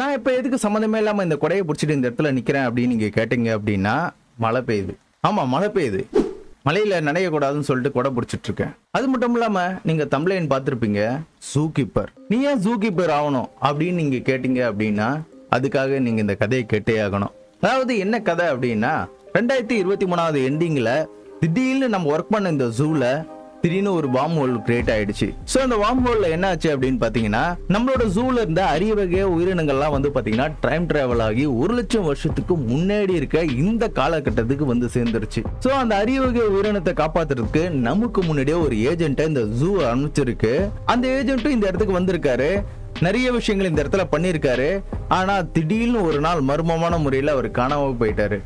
நான் இப்போ எதுக்கு சம்மந்தமே இல்லாமல் இந்த கொடையை பிடிச்சிட்டு இந்த இடத்துல நிற்கிறேன் அப்படின்னு நீங்கள் கேட்டீங்க அப்படின்னா மழை பெய்யுது. ஆமாம் மழை பெய்யுது. மழையில் நனையக்கூடாதுன்னு சொல்லிட்டு கொடை பிடிச்சிட்டு இருக்கேன். அது மட்டும் இல்லாமல் நீங்கள் தம்ப்ளைன் பார்த்துருப்பீங்க ஜூ கீப்பர் நீ ஏன் ஜூ கீப்பர் ஆகணும் அப்படின்னு நீங்கள் கேட்டீங்க அப்படின்னா அதுக்காக நீங்கள் இந்த கதையை கேட்டே ஆகணும். அதாவது என்ன கதை அப்படின்னா ரெண்டாயிரத்தி இருபத்தி மூணாவது எண்டிங்கில் திடீர்னு நம்ம ஒர்க் பண்ண இந்த ஜூவில் திடீர்னு ஒரு வார்ம் ஹோல் கிரியேட் ஆயிடுச்சு. ஸோ அந்த வார்ம் ஹோல்ல என்ன ஆச்சு அப்படின்னு பாத்தீங்கன்னா நம்மளோட ஜூல இருந்த அரிய வகை உயிரினங்கள்லாம் வந்து பாத்தீங்கன்னா டைம் டிராவல் ஆகி ஒரு லட்சம் வருஷத்துக்கு முன்னாடி இருக்க இந்த காலகட்டத்துக்கு வந்து சேர்ந்துருச்சு. ஸோ அந்த அரிய வகை உயிரினத்தை காப்பாத்துறதுக்கு நமக்கு முன்னாடியே ஒரு ஏஜென்ட்டை இந்த ஜூ அனுப்பிச்சிருக்கு. அந்த ஏஜென்ட்டும் இந்த இடத்துக்கு வந்திருக்காரு. நிறைய விஷயங்கள் இந்த இடத்துல பண்ணியிருக்காரு. ஆனா திடீர்னு ஒரு நாள் மர்மமான முறையில் அவர் காணாம போயிட்டாரு.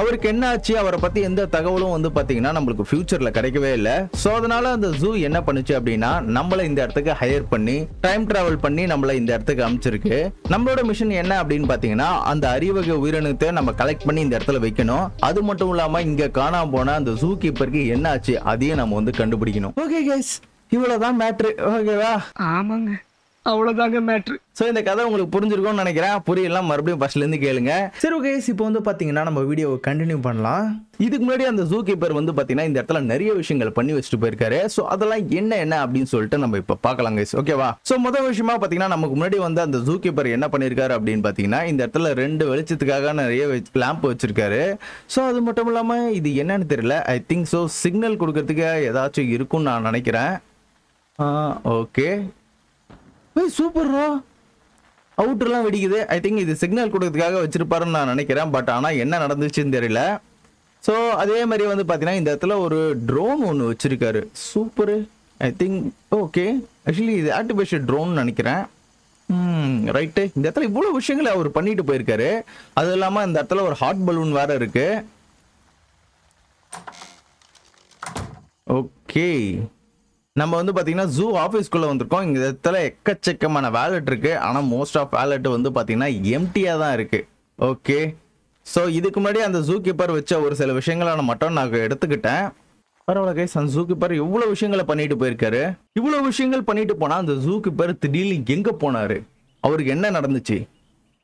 அவருக்கு என்ன ஆச்சு? அவரை பத்தி எந்த தகவலும் வந்து பாத்தீங்கன்னா நம்மளுக்கு ஃபியூச்சர்ல கிடைக்கவே இல்லை. ஸோ அதனால அந்த ஜூ என்ன பண்ணுச்சு அப்படின்னா நம்மள இந்த இடத்துக்கு ஹையர் பண்ணி டைம் டிராவல் பண்ணி நம்மள இந்த இடத்துக்கு அமைச்சிருக்கு. நம்மளோட மிஷன் என்ன அப்படின்னு பாத்தீங்கன்னா அந்த அறிவகை உயிரினத்தை நம்ம கலெக்ட் பண்ணி இந்த இடத்துல வைக்கணும். அது மட்டும் இல்லாம இங்க காணாம போன அந்த ஜூ கீப்பருக்கு என்ன ஆச்சு? அதையும் நம்ம வந்து கண்டுபிடிக்கணும். ஓகே கைஸ் இவ்வளவுதான் மேட்ரு ஓகேவா ஆமாங்க. அவ்வளவுதாங்க மேட்ரு ஸோ இந்த கதை உங்களுக்கு புரிஞ்சிருக்கும்னு நினைக்கிறேன். புரியலாம் மறுபடியும் ஃபர்ஸ்ட்ல இருந்து கேளுங்க. சரி ஓகே இப்போ வந்து பாத்தீங்கன்னா நம்ம வீடியோவை கண்டினியூ பண்ணலாம். இதுக்கு முன்னாடி அந்த ஜூ கீப்பர் வந்து பாத்தீங்கன்னா இந்த இடத்துல நிறைய விஷயங்கள் பண்ணி வச்சுட்டு போயிருக்காரு. ஸோ அதெல்லாம் என்ன என்ன அப்படின்னு சொல்லிட்டு நம்ம இப்போ பார்க்கலாம் கைஸ் ஓகேவா ஸோ முதல் விஷயமா பாத்தீங்கன்னா நமக்கு முன்னாடி வந்து அந்த ஜூ கீப்பர் என்ன பண்ணியிருக்காரு அப்படின்னு பாத்தீங்கன்னா இந்த இடத்துல ரெண்டு வெளிச்சத்துக்காக நிறைய லேம்ப் வச்சிருக்காரு. ஸோ அது மட்டும் இல்லாம இது என்னன்னு தெரியல. ஐ திங்க் ஸோ சிக்னல் கொடுக்கறதுக்கு ஏதாச்சும் இருக்கும்னு நான் நினைக்கிறேன். ஓகே ஏய் சூப்பர்ரா அவுட்டர்லாம் வெடிக்குது. ஐ திங்க் இது சிக்னல் கொடுக்கறதுக்காக வச்சிருப்பாருன்னு நான் நினைக்கிறேன். பட் ஆனால் என்ன நடந்துச்சுன்னு தெரியல. ஸோ அதே மாதிரி வந்து பார்த்தீங்கன்னா இந்த இடத்துல ஒரு ட்ரோன் ஒன்று வச்சிருக்காரு. Super I think okay actually இது ஆர்டிஃபிஷியல் ட்ரோன் நினைக்கிறேன். Hmm, ரைட்டு இந்த இடத்துல இவ்வளோ விஷயங்களை அவர் பண்ணிட்டு போயிருக்காரு. அது இல்லாமல் இந்த இடத்துல ஒரு ஹாட் பலூன் வேற இருக்கு. ஓகே நம்ம வந்து பார்த்தீங்கன்னா ஜூ ஆஃபீஸ்க்குள்ளே வந்திருக்கோம். இந்த இடத்துல எக்கச்சக்கமான வேலட் இருக்குது ஆனால் மோஸ்ட் ஆஃப் வேலட் வந்து பார்த்தீங்கன்னா எம்டியாக தான் இருக்குது ஓகே ஸோ இதுக்கு முன்னாடி அந்த ஜூ கீப்பர் வச்ச ஒரு சில விஷயங்களை நான் மட்டும் நான் எடுத்துக்கிட்டேன். பரவாயில்ல கைஸ் அந்த ஜூ கீப்பர் இவ்வளோ விஷயங்களை பண்ணிட்டு போயிருக்காரு. இவ்வளோ விஷயங்கள் பண்ணிட்டு போனால் அந்த ஜூ கீப்பர் திடீர்னு எங்கே போனாரு? அவருக்கு என்ன நடந்துச்சு?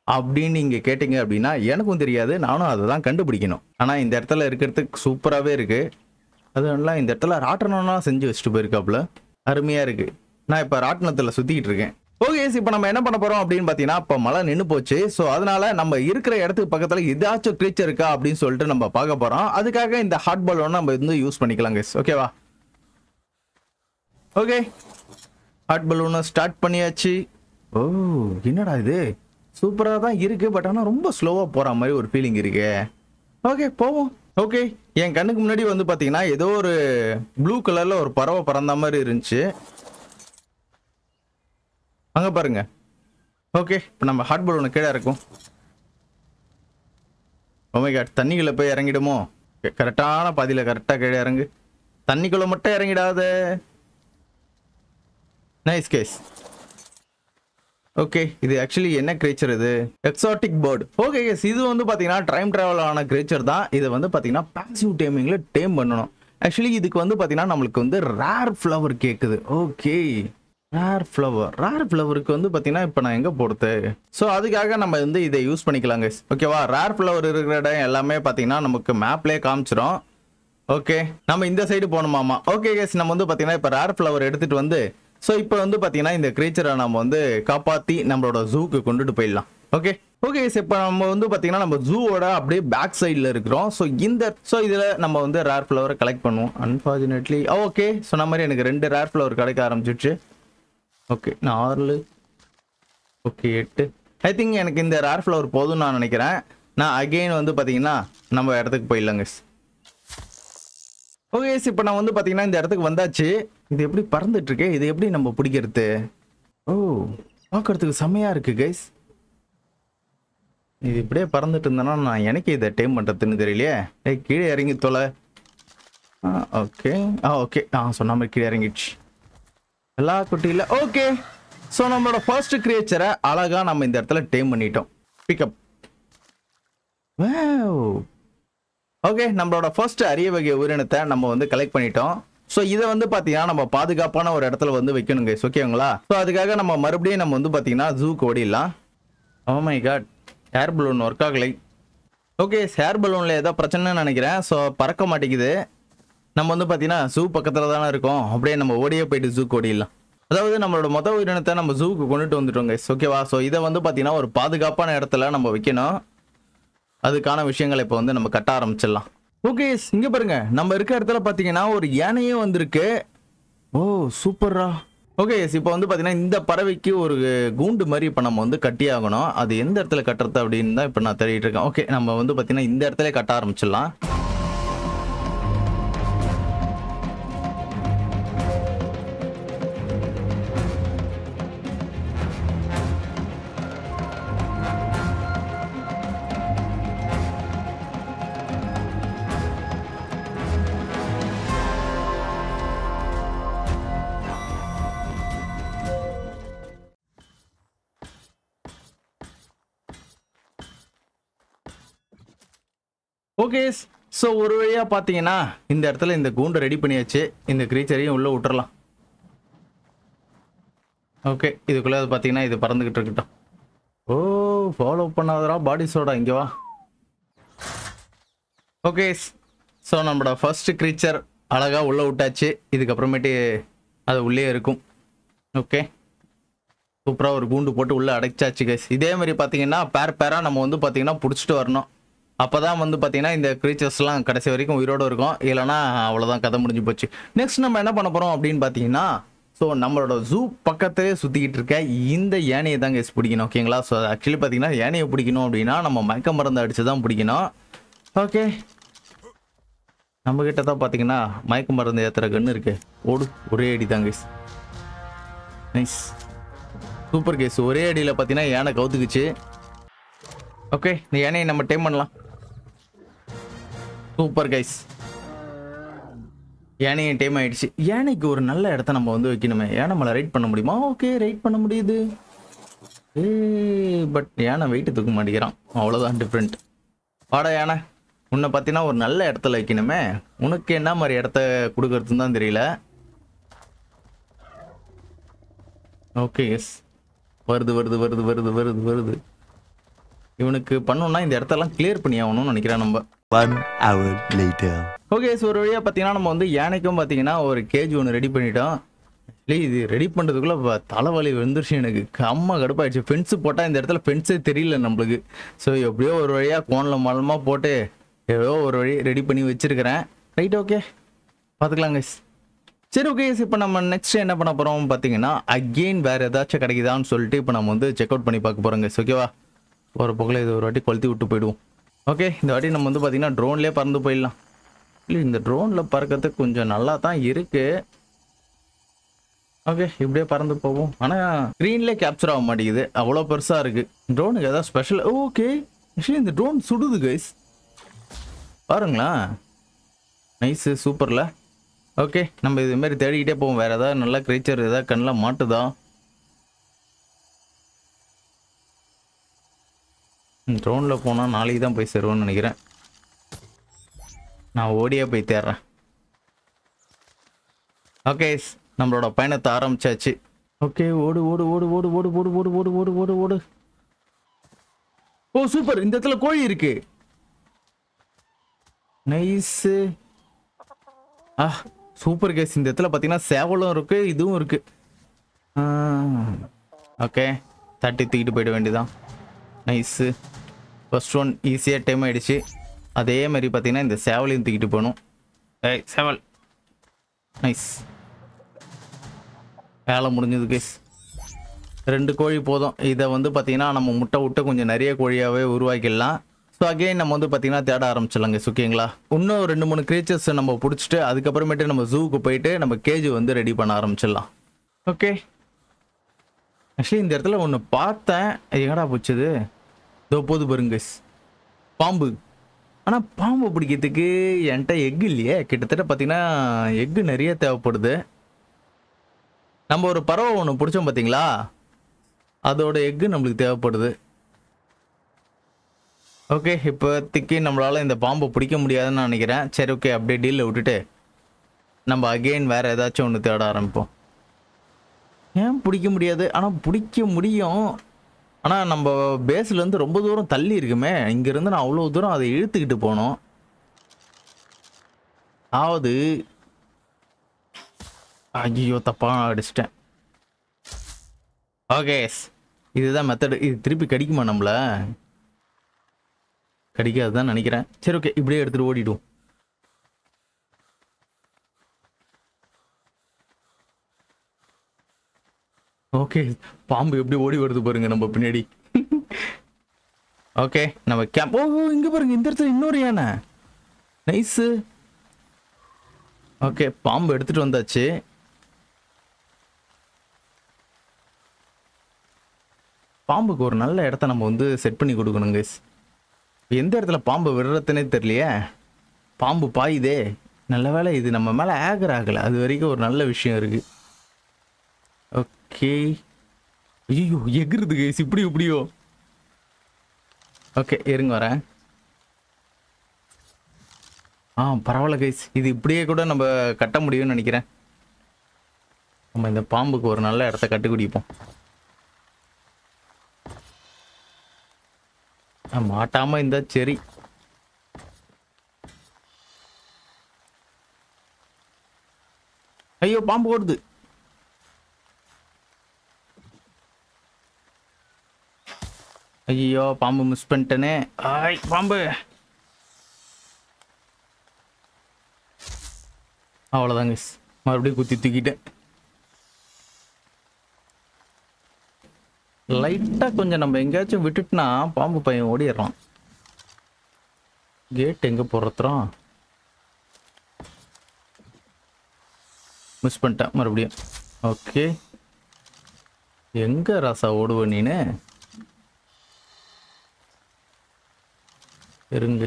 அப்படின்னு நீங்கள் கேட்டீங்க அப்படின்னா எனக்கும் தெரியாது. நானும் அதை தான் கண்டுபிடிக்கணும். ஆனால் இந்த இடத்துல இருக்கிறதுக்கு சூப்பராகவே இருக்குது அதெல்லாம் இந்த இடத்துல ராட்டனம்லாம் செஞ்சு வச்சுட்டு போயிருக்காப்புல. அருமையா இருக்கு. நான் இப்ப ராட்டனத்துல சுத்திக்கிட்டு இருக்கேன். ஓகே இப்போ நம்ம என்ன பண்ண போறோம் அப்படின்னு பாத்தீங்கன்னா இப்போ மழை நின்று போச்சு. ஸோ அதனால நம்ம இருக்கிற இடத்துக்கு பக்கத்துல ஏதாச்சும் க்ரீச்சர் இருக்கா அப்படின்னு சொல்லிட்டு நம்ம பார்க்க போறோம். அதுக்காக இந்த ஹாட் பால் நம்ம வந்து யூஸ் பண்ணிக்கலாம் கைஸ் ஓகேவா ஓகே ஹாட் பலூனை ஸ்டார்ட் பண்ணியாச்சு. ஓ என்னடா இது? சூப்பராக தான் இருக்கு பட் ஆனால் ரொம்ப ஸ்லோவாக போகிற மாதிரி ஒரு ஃபீலிங் இருக்கு. ஓகே போவோம். ஓகே. என் கண்ணுக்கு முன்னாடி வந்து பார்த்தீங்கன்னா ஏதோ ஒரு ப்ளூ கலரில் ஒரு பறவை பறந்த மாதிரி இருந்துச்சு. அங்கே பாருங்க. ஓகே இப்போ நம்ம ஹாட் ஒன்று கீழே இருக்கும் ஓமைகாட் oh தண்ணிக்குள்ளே போய் இறங்கிடுமோ? கரெக்டான பாதியில் கரெக்டாக கீழே இறங்கு. தண்ணிக்குள்ளே மட்டும் இறங்கிடாத. நைஸ் கேஸ் ஓகே இது ஆக்சுவலி என்ன கிரேச்சர் இது? எக்ஸாட்டிக் பேர்ட் ஓகே எஸ் இது வந்து பார்த்தீங்கன்னா டைம் ட்ராவல் ஆன கிரேச்சர் தான். இதை வந்து பார்த்தீங்கன்னா பேசிவ் டைமிங்கில் டேம் பண்ணணும். ஆக்சுவலி இதுக்கு வந்து பார்த்தீங்கன்னா நம்மளுக்கு வந்து ரேர் ஃப்ளவர் கேட்குது ஓகே ரேர் ஃப்ளவர் ரேர் ஃப்ளவருக்கு வந்து பார்த்தீங்கன்னா இப்போ நான் எங்கே போடுறது? ஸோ அதுக்காக நம்ம வந்து இதை யூஸ் பண்ணிக்கலாங்க ஓகேவா ரேர் ஃப்ளவர் இருக்கிற இடம் எல்லாமே பார்த்தீங்கன்னா நமக்கு மேப்லேயே காமிச்சிடும் ஓகே நம்ம இந்த சைடு போகணுமாமா? ஓகே கேஸ் நம்ம வந்து பார்த்தீங்கன்னா இப்போ ரேர் ஃப்ளவர் எடுத்துகிட்டு வந்து ஸோ இப்போ வந்து பார்த்தீங்கன்னா இந்த கிரீச்சரை நம்ம வந்து காப்பாற்றி நம்மளோட ஜூக்கு கொண்டுட்டு போயிடலாம். ஓகே ஓகே இப்போ நம்ம வந்து பார்த்தீங்கன்னா நம்ம ஜூவோட அப்படியே பேக் சைடில் இருக்கிறோம். ஸோ இந்த ஸோ இதில் நம்ம வந்து ரேர் ஃப்ளவரை கலெக்ட் பண்ணுவோம். அன்ஃபார்ச்சுனேட்லி ஓகே சொன்ன மாதிரி எனக்கு ரெண்டு ரேர் ஃப்ளவர் கிடைக்க ஆரம்பிச்சிடுச்சு ஓகே நாலு. ஓகே எட்டு. ஐ திங்க் எனக்கு இந்த ரேர் ஃப்ளவர் போதும்னு நான் நினைக்கிறேன். நான் அகெயின் வந்து பார்த்தீங்கன்னா நம்ம இடத்துக்கு போயிடலாங்க ஓகே இப்போ நான் வந்து பார்த்தீங்கன்னா இந்த இடத்துக்கு வந்தாச்சு. இது எப்படி பறந்துட்டு இருக்கே இது எப்படி நம்ம பிடிக்கிறது? ஓ பார்க்கறதுக்கு செம்மையா இருக்கு கைஸ் இது இப்படியே பறந்துட்டு இருந்தேன்னா நான் எனக்கு இதை டைம் பண்ணுறதுன்னு தெரியலையே. டே கீழே இறங்கி தொலை. ஆ ஓகே ஆ ஓகே ஆ சொன்ன மாதிரி கீழே இறங்கிடுச்சு. எல்லா குட்டியில் ஓகே ஸோ நம்மளோட ஃபர்ஸ்ட் கிரியேச்சரை அழகாக நம்ம இந்த இடத்துல டேம் பண்ணிட்டோம். பிக்கப் ஓகே நம்மளோட ஃபர்ஸ்ட் அரிய வகை உயிரினத்தை நம்ம வந்து கலெக்ட் பண்ணிட்டோம். ஸோ இதை வந்து பார்த்தீங்கன்னா நம்ம பாதுகாப்பான ஒரு இடத்துல வந்து வைக்கணுங்க ஓகேங்களா ஸோ அதுக்காக நம்ம மறுபடியும் நம்ம வந்து பார்த்தீங்கன்னா ஜூக்கு ஓடிடலாம். ஓ my god air balloon work ஆகலை. ஓகே ஏர் பலூனில் ஏதோ பிரச்சனைன்னு நினைக்கிறேன். ஸோ பறக்க மாட்டேங்குது. நம்ம வந்து பார்த்தீங்கன்னா ஜூ பக்கத்தில் தானே இருக்கோம். அப்படியே நம்ம ஓடியே போயிட்டு ஜூக்கு ஓடிடலாம். அதாவது நம்மளோட மொத உயிரினத்தை நம்ம ஜூக்கு கொண்டுட்டு வந்துட்டோங்க ஓகேவா ஸோ இதை வந்து பார்த்தீங்கன்னா ஒரு பாதுகாப்பான இடத்துல நம்ம வைக்கணும். அதுக்கான விஷயங்களை இப்போ வந்து நம்ம கட்ட ஆரம்பிச்சிடலாம். ஓகே இங்கே பாருங்க. நம்ம இருக்க இடத்துல பார்த்தீங்கன்னா ஒரு யானையே வந்திருக்கு. ஓ சூப்பர்ரா ஓகே இப்போ வந்து பார்த்தீங்கன்னா இந்த பறவைக்கு ஒரு கூண்டு மாதிரி இப்போ நம்ம வந்து கட்டி ஆகணும். அது எந்த இடத்துல கட்டுறது அப்படின்னு தான் இப்போ நான் தேடிட்டு இருக்கேன். ஓகே நம்ம வந்து பார்த்தீங்கன்னா இந்த இடத்துல கட்ட ஆரம்பிச்சிடலாம். ஓகே ஸோ ஒரு வழியாக பார்த்தீங்கன்னா இந்த இடத்துல இந்த கூண்டை ரெடி பண்ணியாச்சு. இந்த க்ரீச்சரையும் உள்ளே விட்டுறலாம். ஓகே இதுக்குள்ளே அது பார்த்தீங்கன்னா இது பறந்துக்கிட்டு இருக்கட்டும். ஓ ஃபாலோ பண்ணாதரா பாடி சோடா இங்கே வா. ஓகே ஸோ நம்மளோட ஃபர்ஸ்ட் க்ரீச்சர் அழகாக உள்ளே விட்டாச்சு. இதுக்கப்புறமேட்டு அது உள்ளே இருக்கும். ஓகே சூப்பராக ஒரு கூண்டு போட்டு உள்ளே அடைச்சாச்சு கேஸ் இதே மாதிரி பார்த்தீங்கன்னா பேர் பேராக நம்ம வந்து பார்த்தீங்கன்னா பிடிச்சிட்டு வரணும். அப்போ தான் வந்து பார்த்தீங்கன்னா இந்த க்ரீச்சர்ஸ்லாம் கடைசி வரைக்கும் உயிரோடு இருக்கும். இல்லைனா அவ்வளோதான் கதை முடிஞ்சு போச்சு. நெக்ஸ்ட் நம்ம என்ன பண்ண போகிறோம் அப்படின்னு பார்த்தீங்கன்னா ஸோ நம்மளோட ஜூ பக்கத்திலே சுற்றிக்கிட்டு இருக்க இந்த யானையை தான் கைஸ் பிடிக்கணும் ஓகேங்களா ஸோ ஆக்சுவலி பார்த்தீங்கன்னா யானையை பிடிக்கணும் அப்படின்னா நம்ம மயக்க மருந்து அடித்து தான் பிடிக்கணும். ஓகே நம்மக்கிட்ட தான் பார்த்தீங்கன்னா மயக்க மருந்து ஏற்றுற கன்று இருக்கு. ஓடு ஒரே அடி தான் கேஸ் நைஸ் சூப்பர் கேஸ் ஒரே அடியில் பார்த்தீங்கன்னா யானை கவுத்துக்குச்சு. ஓகே இந்த யானையை நம்ம டைம் பண்ணலாம். சூப்பர் கைஸ் யானையும் டைம் ஆயிடுச்சு. யானைக்கு ஒரு நல்ல இடத்த நம்ம வந்து வைக்கணுமே. யானை நம்மளை ரைட் பண்ண முடியுமா? ஓகே ரைட் பண்ண முடியுது. ஏ பட் யானை வெயிட்டு தூக்க மாட்டேங்கிறான். அவ்வளோதான் டிஃப்ரெண்ட் வாடா யானை. உன்னை பார்த்தீங்கன்னா ஒரு நல்ல இடத்துல வைக்கணுமே. உனக்கு என்ன மாதிரி இடத்த கொடுக்கறதுன்னு தான் தெரியல. ஓகே எஸ் வருது வருது வருது வருது வருது வருது. இவனுக்கு பண்ணோன்னா இந்த இடத்தெல்லாம் கிளியர் பண்ணி ஆகணும்னு நினைக்கிறேன் நம்ம. One hour later okay so ஒரு வழியாக பார்த்தீங்கன்னா நம்ம வந்து யானைக்கும் பார்த்தீங்கன்னா ஒரு கேஜ் ஒன்று ரெடி பண்ணிட்டோம். இல்லை இது ரெடி பண்ணுறதுக்குள்ளே தலைவலி வந்துருச்சு எனக்கு. கம்மா கடுப்பாயிடுச்சு. ஃபென்ஸு போட்டால் இந்த இடத்துல ஃபென்ஸே தெரியல நம்மளுக்கு. ஸோ எப்படியோ ஒரு வழியாக கோனில் மலமாக போட்டு ஏதோ ஒரு வழி ரெடி பண்ணி வச்சிருக்கிறேன். ரைட் ஓகே பார்த்துக்கலாம் சரி ஓகே இப்போ நம்ம நெக்ஸ்ட் என்ன பண்ண போகிறோம் பார்த்தீங்கன்னா அகெயின் வேறு ஏதாச்சும் கிடைக்குதான்னு சொல்லிட்டு இப்போ நம்ம வந்து செக் அவுட் பண்ணி பார்க்க போகிறோங்க ஓகேவா ஒரு பக்கம் இது ஒரு வாட்டி கொளுத்தி விட்டு போயிடுவோம். ஓகே இந்த வாட்டி நம்ம வந்து பார்த்தீங்கன்னா ட்ரோன்லேயே பறந்து போயிடலாம். இல்லை இந்த ட்ரோனில் பறக்கிறதுக்கு கொஞ்சம் நல்லா தான் இருக்கு. ஓகே இப்படியே பறந்து போவோம். ஆனால் ஸ்க்ரீன்லேயே கேப்சர் ஆக மாட்டேங்குது. அவ்வளோ பெருசாக இருக்குது ட்ரோனுக்கு எதாவது ஸ்பெஷல் ஓகே ஆக்சுவலி இந்த ட்ரோன் சுடுது கைஸ் பாருங்களேன் நைஸு சூப்பரில் ஓகே நம்ம இது மாதிரி தேடிக்கிட்டே போவோம். வேறு ஏதாவது நல்ல க்ரீச்சர் ஏதாவது கண்ணில் மாட்டுதான் ட்ரோனில் போனால் நாளைக்கு தான் போய் சேருவோன்னு நினைக்கிறேன் நான் ஓடியே போய் தேடுறேன் ஓகே நம்மளோட பயணத்தை ஆரம்பிச்சாச்சு ஓகே ஓடு ஓடு ஓடு ஓடு ஓடு ஓடு ஓடு ஓடு ஓடு ஓடு ஓடு ஓ சூப்பர் இந்த இடத்துல கோழி இருக்கு நைஸு ஆ சூப்பர் கேஸ் இந்த இடத்துல பார்த்தீங்கன்னா சேவலும் இருக்கு இதுவும் இருக்கு ஓகே தட்டி தூக்கிட்டு போயிட வேண்டியதான் நைஸு ஃபர்ஸ்ட் ஒன் ஈஸியாக டைம் ஆயிடுச்சு. அதே மாதிரி பார்த்தீங்கன்னா இந்த சேவலையும் தூக்கிட்டு போகணும். ஏய் சேவல். நைஸ் வேலை முடிஞ்சது கேஸ் ரெண்டு கோழி போதும். இதை வந்து பார்த்தீங்கன்னா நம்ம முட்டை விட்டு கொஞ்சம் நிறைய கோழியாகவே உருவாக்கிடலாம். ஸோ அகைன் நம்ம வந்து பார்த்தீங்கன்னா தேட ஆரம்பிச்சிடலாங்க ஓகேங்களா இன்னும் ரெண்டு மூணு creatures நம்ம பிடிச்சிட்டு அதுக்கப்புறமேட்டு நம்ம ஜூவுக்கு போயிட்டு நம்ம கேஜ் வந்து ரெடி பண்ண ஆரம்பிச்சிடலாம். ஓகே ஆக்சுவலி இந்த இடத்துல ஒன்று பார்த்தேன். எங்கடா போச்சுது இதோ போது பாருங்க பாம்பு. ஆனால் பாம்பு பிடிக்கிறதுக்கு என்கிட்ட எக் இல்லையே. கிட்டத்தட்ட பார்த்தீங்கன்னா எக்கு நிறைய தேவைப்படுது. நம்ம ஒரு பறவை ஒன்று பிடிச்சோம் பார்த்தீங்களா அதோட எக்கு நம்மளுக்கு தேவைப்படுது. ஓகே இப்போதைக்கு நம்மளால் இந்த பாம்பை பிடிக்க முடியாதுன்னு நான் நினைக்கிறேன். சரி ஓகே அப்படியே டீலில் விட்டுட்டு நம்ம அகெயின் வேறு ஏதாச்சும் ஒன்று தேட ஆரம்பிப்போம். ஏன் பிடிக்க முடியாது? ஆனால் பிடிக்க முடியும். ஆனால் நம்ம பேஸ்லேருந்து ரொம்ப தூரம் தள்ளி இருக்குமே இங்கேருந்து நான் அவ்வளோ தூரம் அதை இழுத்துக்கிட்டு போனோம். ஆவது ஐயோ தப்பாக அடிச்சிட்டேன். ஓகே இதுதான் மெத்தடு இது திருப்பி கடிக்குமா நம்மள? கடிக்காது தான் நினைக்கிறேன். சரி ஓகே இப்படியே எடுத்துகிட்டு ஓடிடுவோம். ஓகே பாம்பு எப்படி ஓடி வருது பாருங்க நம்ம பின்னாடி. ஓகே நம்ம கேம்ப் ஓ இங்க பாருங்க இந்த இடத்துல இன்னொரு யானை. நைஸு ஓகே பாம்பு எடுத்துட்டு வந்தாச்சு. பாம்புக்கு ஒரு நல்ல இடத்த நம்ம வந்து செட் பண்ணி கொடுக்கணும் கைஸ் எந்த இடத்துல பாம்பு விடுறதுனே தெரியலையே. பாம்பு பாயுதே. நல்ல வேலை இது நம்ம மேலே ஆகர் ஆகலை. அது வரைக்கும் ஒரு நல்ல விஷயம் இருக்குது ஓகே ஐயோ எகிருது கைஸ் இப்படி இப்படியோ. ஓகே இருங்க வரேன். ஆ பரவாயில்ல கைஸ் இது இப்படியே கூட நம்ம கட்ட முடியும்னு நினைக்கிறேன். நம்ம இந்த பாம்புக்கு ஒரு நல்ல இடத்த கட்டுக்குடிப்போம் ஆ, மாட்டாம இருந்தால் சரி. ஐயோ பாம்பு ஓடுது. ஐயோ பாம்பு மிஸ் பண்ணிட்டேனே. ஆய் பாம்பு. அவ்வளோதாங்க மறுபடியும் குத்தி தூக்கிட்டேன். லைட்டாக கொஞ்சம் நம்ம எங்கேயாச்சும் விட்டுட்டுனா பாம்பு பையன் ஓடிடுறான். கேட் எங்கே போடுறோம் மிஸ் பண்ணிட்டேன் மறுபடியும். ஓகே எங்கே ராசா ஓடுவ நீனு? இருங்க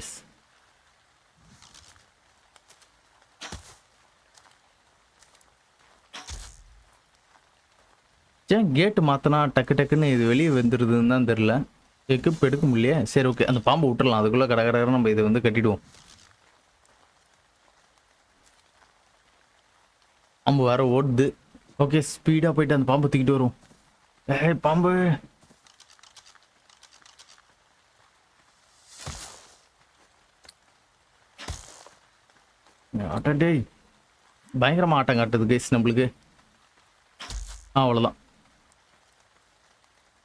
ஏன் கேட்டு மாத்தினா டக்கு டக்குன்னு இது வெளியே வந்துடுதுன்னு தான் தெரில எக்யூப் எடுக்க முடியலையே? சரி ஓகே அந்த பாம்பு விட்டுடலாம் அதுக்குள்ளே கடை கடை நம்ம இதை வந்து கட்டிடுவோம். பாம்பு வேற ஓடுது. ஓகே ஸ்பீடாக போயிட்டு அந்த பாம்பு தூக்கிட்டு வரும் ஏய் பாம்பு. ஆட்டம் டேய். ஆட்டம் காட்டுது கேஸ் நம்மளுக்கு. ஆ,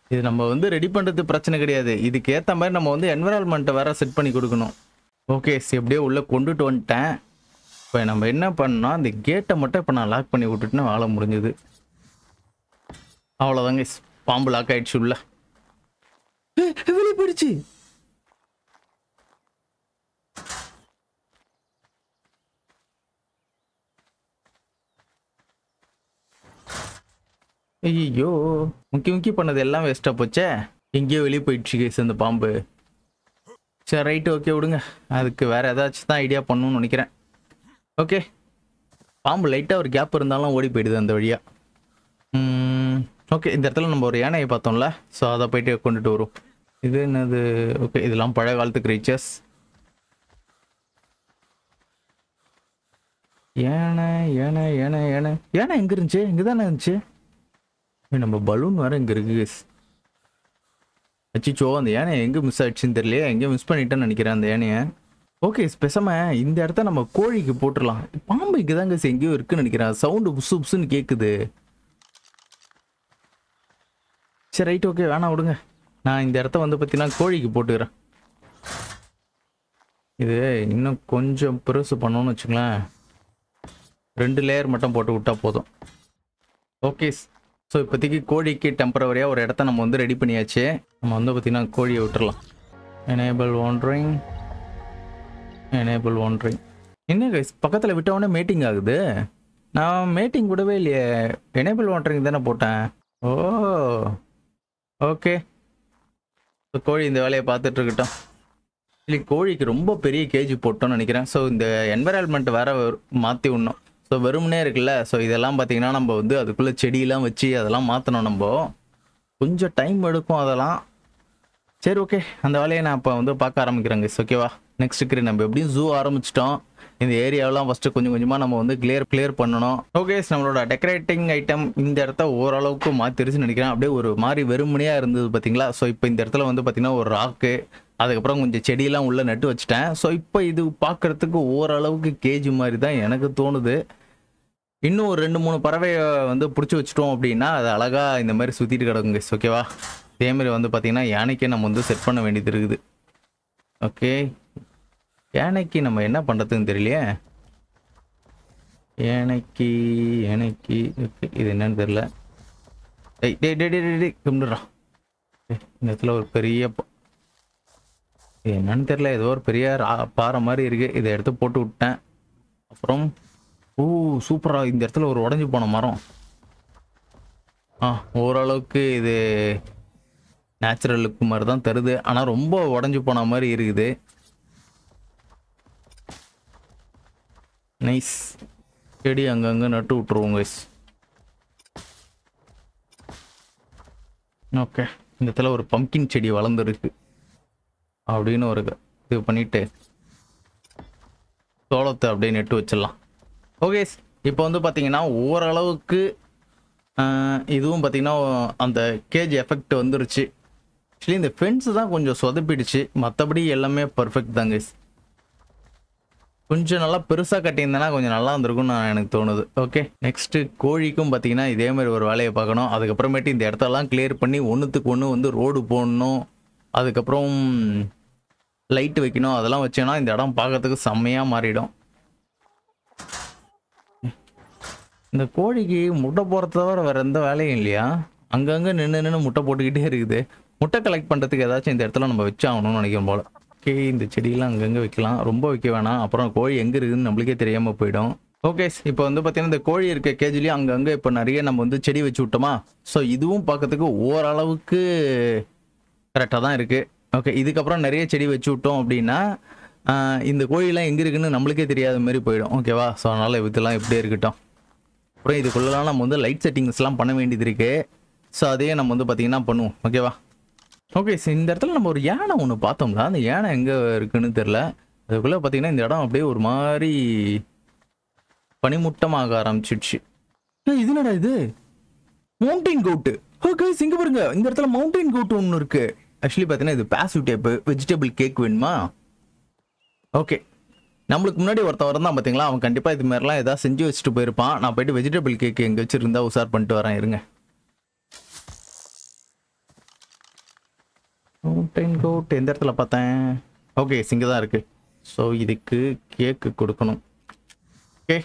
இது நம்ம வந்து ரெடி பண்ணுறது பிரச்சனை கிடையாது. இதுக்கு மாதிரி நம்ம வந்து என்விரான்மெண்ட்டை வேறு செட் பண்ணி கொடுக்கணும். ஓகே எப்படியோ உள்ளே கொண்டுட்டு வந்துட்டேன். இப்போ நம்ம என்ன பண்ணோம்? அந்த கேட்டை மட்டும் இப்போ நான் லாக் பண்ணி விட்டுட்டுனா வேலை முடிஞ்சது. அவ்வளோதாங்க பாம்பு லாக் ஆகிடுச்சு உள்ள. வெளியே போயிடுச்சு. ஐயோ முக்கி முக்கி பண்ணது எல்லாம் வேஸ்ட்டாக போச்சே. எங்கேயோ வெளியே போயிடுச்சு கேஸ் அந்த பாம்பு. சரி ரைட்டு ஓகே விடுங்க. அதுக்கு வேற ஏதாச்சும் தான் ஐடியா பண்ணணும்னு நினைக்கிறேன். ஓகே பாம்பு லைட்டாக ஒரு கேப் இருந்தாலும் ஓடி போயிடுது அந்த வழியாக ஓகே இந்த இடத்துல நம்ம ஒரு யானையை பார்த்தோம்ல. ஸோ அதை போயிட்டு கொண்டுட்டு வரும் இது என்னது? ஓகே இதெல்லாம் பழைய காலத்து கிரீச்சர்ஸ் யானை யானை யானை ஏனை யானை எங்கே இருந்துச்சு? இங்கே தானே இருந்துச்சு? நம்ம பலூன் வேற இங்க இருக்கு guys. அச்சிச்சோ அந்த யானை எங்க மிஸ் ஆயிடுச்சுன்னு தெரியலையே. எங்கேயோ மிஸ் பண்ணிட்டேன்னு நினைக்கிறேன் அந்த யானையை. ஓகே பேசாம இந்த இடத்த நம்ம கோழிக்கு போட்டுடலாம். பாம்பைக்கு இங்கே தான் எங்கேயோ இருக்குன்னு நினைக்கிறேன். சவுண்டு புசு புசுன்னு கேட்குது சரி ரைட் ஓகே வேணாம் விடுங்க. நான் இந்த இடத்த வந்து பார்த்தீங்கன்னா கோழிக்கு போட்டுக்கிறேன். இது இன்னும் கொஞ்சம் பெருசு பண்ணோன்னு வச்சுங்களேன் ரெண்டு லேயர் மட்டும் போட்டு விட்டா போதும். ஓகே ஸோ இப்போதைக்கு கோழிக்கு டெம்பரவரியாக ஒரு இடத்த நம்ம வந்து ரெடி பண்ணியாச்சு. நம்ம வந்து பார்த்திங்கன்னா கோழியை விட்டுறலாம். எனேபிள் ஒன்றிங் எனேபிள் ஒன்றிங் என்ன கைஸ் பக்கத்தில் விட்டவொடனே மீட்டிங் ஆகுது? நான் மீட்டிங் விடவே இல்லையே. எனேபிள் ஒன்றிங் தானே போட்டேன். ஓ ஓகே கோழி இந்த வேலையை பார்த்துட்ருக்கட்டும் இல்லை கோழிக்கு ரொம்ப பெரிய கேஜி போட்டோம்னு நினைக்கிறேன். ஸோ இந்த என்வரான்மெண்ட் வேற மாற்றி விடணும். ஸோ வெறுமனே இருக்குல்ல? ஸோ இதெல்லாம் பார்த்தீங்கன்னா நம்ம வந்து அதுக்குள்ளே செடியெல்லாம் வச்சு அதெல்லாம் மாற்றணும் நம்ம. கொஞ்சம் டைம் எடுக்கும் அதெல்லாம். சரி ஓகே அந்த வேலையை நான் இப்போ வந்து பார்க்க ஆரம்பிக்கிறேங்க. ஓகேவா நெக்ஸ்ட் நம்ம எப்படியும் ஜூ ஆரம்பிச்சிட்டோம். இந்த ஏரியாவெலாம் ஃபஸ்ட்டு கொஞ்சம் கொஞ்சமாக நம்ம வந்து கிளியர் கிளியர் பண்ணணும். ஓகே நம்மளோட டெக்கரேட்டிங் ஐட்டம் இந்த இடத்த ஓரளவுக்கு மாற்றிருச்சுன்னு நினைக்கிறேன். அப்படியே ஒரு மாதிரி வெறுமனையாக இருந்தது பார்த்தீங்களா ஸோ இப்போ இந்த இடத்துல வந்து பார்த்தீங்கன்னா ஒரு ராக்கு அதுக்கப்புறம் கொஞ்சம் செடியெல்லாம் உள்ளே நட்டு வச்சுட்டேன். ஸோ இப்போ இது பார்க்கறதுக்கு ஓரளவுக்கு கேஜி மாதிரி தான் எனக்கு தோணுது. இன்னும் ஒரு ரெண்டு மூணு பறவையை வந்து பிடிச்சி வச்சிட்டோம் அப்படின்னா அது அழகாக இந்த மாதிரி சுற்றிட்டு கிடக்குங்க ஓகேவா இதே மாதிரி வந்து பார்த்தீங்கன்னா யானைக்கே நம்ம வந்து செட் பண்ண வேண்டியது இருக்குது. ஓகே யானைக்கு நம்ம என்ன பண்ணுறதுன்னு தெரியலையே? யானைக்கு யானைக்கு ஓகே இது என்னன்னு தெரியல. டே டே டே டேய் டேய், கும்பிடுறா. இந்த இடத்துல ஒரு பெரிய என்னன்னு தெரியல. ஏதோ ஒரு பெரிய ரா- பாறை மாதிரி இருக்குது இதை எடுத்து போட்டு விட்டேன். அப்புறம் ஓ சூப்பரா. இந்த இடத்துல ஒரு உடஞ்சி போன மரம். ஆ ஓரளவுக்கு இது நேச்சுரல் லுக் மாதிரி தான் தருது. ஆனால் ரொம்ப உடஞ்சி போன மாதிரி இருக்குது. நைஸ் செடி அங்கங்கே நட்டு விட்ருவோம் guys. ஓகே இந்த இடத்துல ஒரு பம்கின் செடி வளர்ந்துருக்கு. அப்படின்னு ஒரு இது பண்ணிட்டு சோளத்தை அப்படியே நட்டு வச்சிடலாம். ஓகே இப்போ வந்து பார்த்தீங்கன்னா ஓரளவுக்கு இதுவும் பார்த்தீங்கன்னா அந்த கேஜ் எஃபெக்ட் வந்துருச்சு. ஆக்சுவலி இந்த ஃபென்ஸ் தான் கொஞ்சம் சொதப்பிடுச்சு. மற்றபடி எல்லாமே பர்ஃபெக்ட் தாங்க கொஞ்சம் நல்லா பெருசாக கட்டியிருந்தேன்னா கொஞ்சம் நல்லா இருந்திருக்கும்னு நான் எனக்கு தோணுது. ஓகே நெக்ஸ்ட்டு கோழிக்கும் பார்த்தீங்கன்னா இதே மாதிரி ஒரு வேலையை பார்க்கணும். அதுக்கப்புறமேட்டு இந்த இடத்தெல்லாம் கிளியர் பண்ணி ஒன்றுத்துக்கு ஒன்று வந்து ரோடு போடணும். அதுக்கப்புறம் லைட் வைக்கணும். அதெல்லாம் வச்சேன்னா இந்த இடம் பார்க்கறதுக்கு செம்மையாக மாறிடும். இந்த கோழிக்கு முட்டை போடுறத தவிர வேறு எந்த வேலையும் இல்லையா? அங்கங்கே நின்று நின்று முட்டை போட்டுக்கிட்டே இருக்குது. முட்டை கலெக்ட் பண்ணுறதுக்கு ஏதாச்சும் இந்த இடத்துல நம்ம வச்சாகணும்னு நினைக்கும் போல். ஓகே இந்த செடியெல்லாம் அங்கங்கே வைக்கலாம். ரொம்ப வைக்க வேணாம். அப்புறம் கோழி எங்கே இருக்குதுன்னு நம்மளுக்கே தெரியாமல் போயிடும். ஓகே இப்போ வந்து பார்த்தீங்கன்னா இந்த கோழி இருக்க கேஜிலையும் அங்கங்கே இப்போ நிறைய நம்ம வந்து செடி வச்சு விட்டோமா? ஸோ இதுவும் பார்க்கறதுக்கு ஓரளவுக்கு கரெக்டாக தான் இருக்குது ஓகே இதுக்கப்புறம் நிறைய செடி வச்சு விட்டோம் அப்படின்னா இந்த கோழிலாம் எங்கே இருக்குன்னு நம்மளுக்கே தெரியாத மாதிரி போயிடும். ஓகேவா? ஸோ அதனால் இதெல்லாம் இப்படியே இருக்கட்டும். அப்புறம் இதுக்குள்ளலாம் நம்ம வந்து லைட் செட்டிங்ஸ்லாம் பண்ண வேண்டியது இருக்குது ஸோ அதையே நம்ம வந்து பார்த்தீங்கன்னா பண்ணுவோம். ஓகேவா ஓகே ஸோ இந்த இடத்துல நம்ம ஒரு யானை ஒன்று பார்த்தோம்ல. அந்த யானை எங்கே இருக்குன்னு தெரில அதுக்குள்ளே பார்த்தீங்கன்னா இந்த இடம் அப்படியே ஒரு மாதிரி பனிமுட்டமாக ஆரம்பிச்சிடுச்சு. இது என்னடா இது? மவுண்டைன் கோட்டு ஓகே இங்கே பாருங்க. இந்த இடத்துல மவுண்டைன் கோட் ஒன்று இருக்குது ஆக்சுவலி பார்த்தீங்கன்னா இது பாசிவ் டைப்பு வெஜிடபிள் கேக் வேணுமா? ஓகே நம்மளுக்கு முன்னாடி ஒருத்தவர் இருந்தால் பார்த்தீங்களா அவன் கண்டிப்பாக இது மாதிரிலாம் ஏதாவது செஞ்சு வச்சுட்டு போயிருப்பான். நான் போயிட்டு வெஜிடபிள் கேக் எங்கே வச்சுருந்தா உசார் பண்ணிட்டு வரேன் இருங்க. மவுண்டைன் கோட் எந்த இடத்துல பார்த்தேன்? ஓகே சிங்க தான் இருக்கு. ஸோ இதுக்கு கேக்கு கொடுக்கணும். ஓகே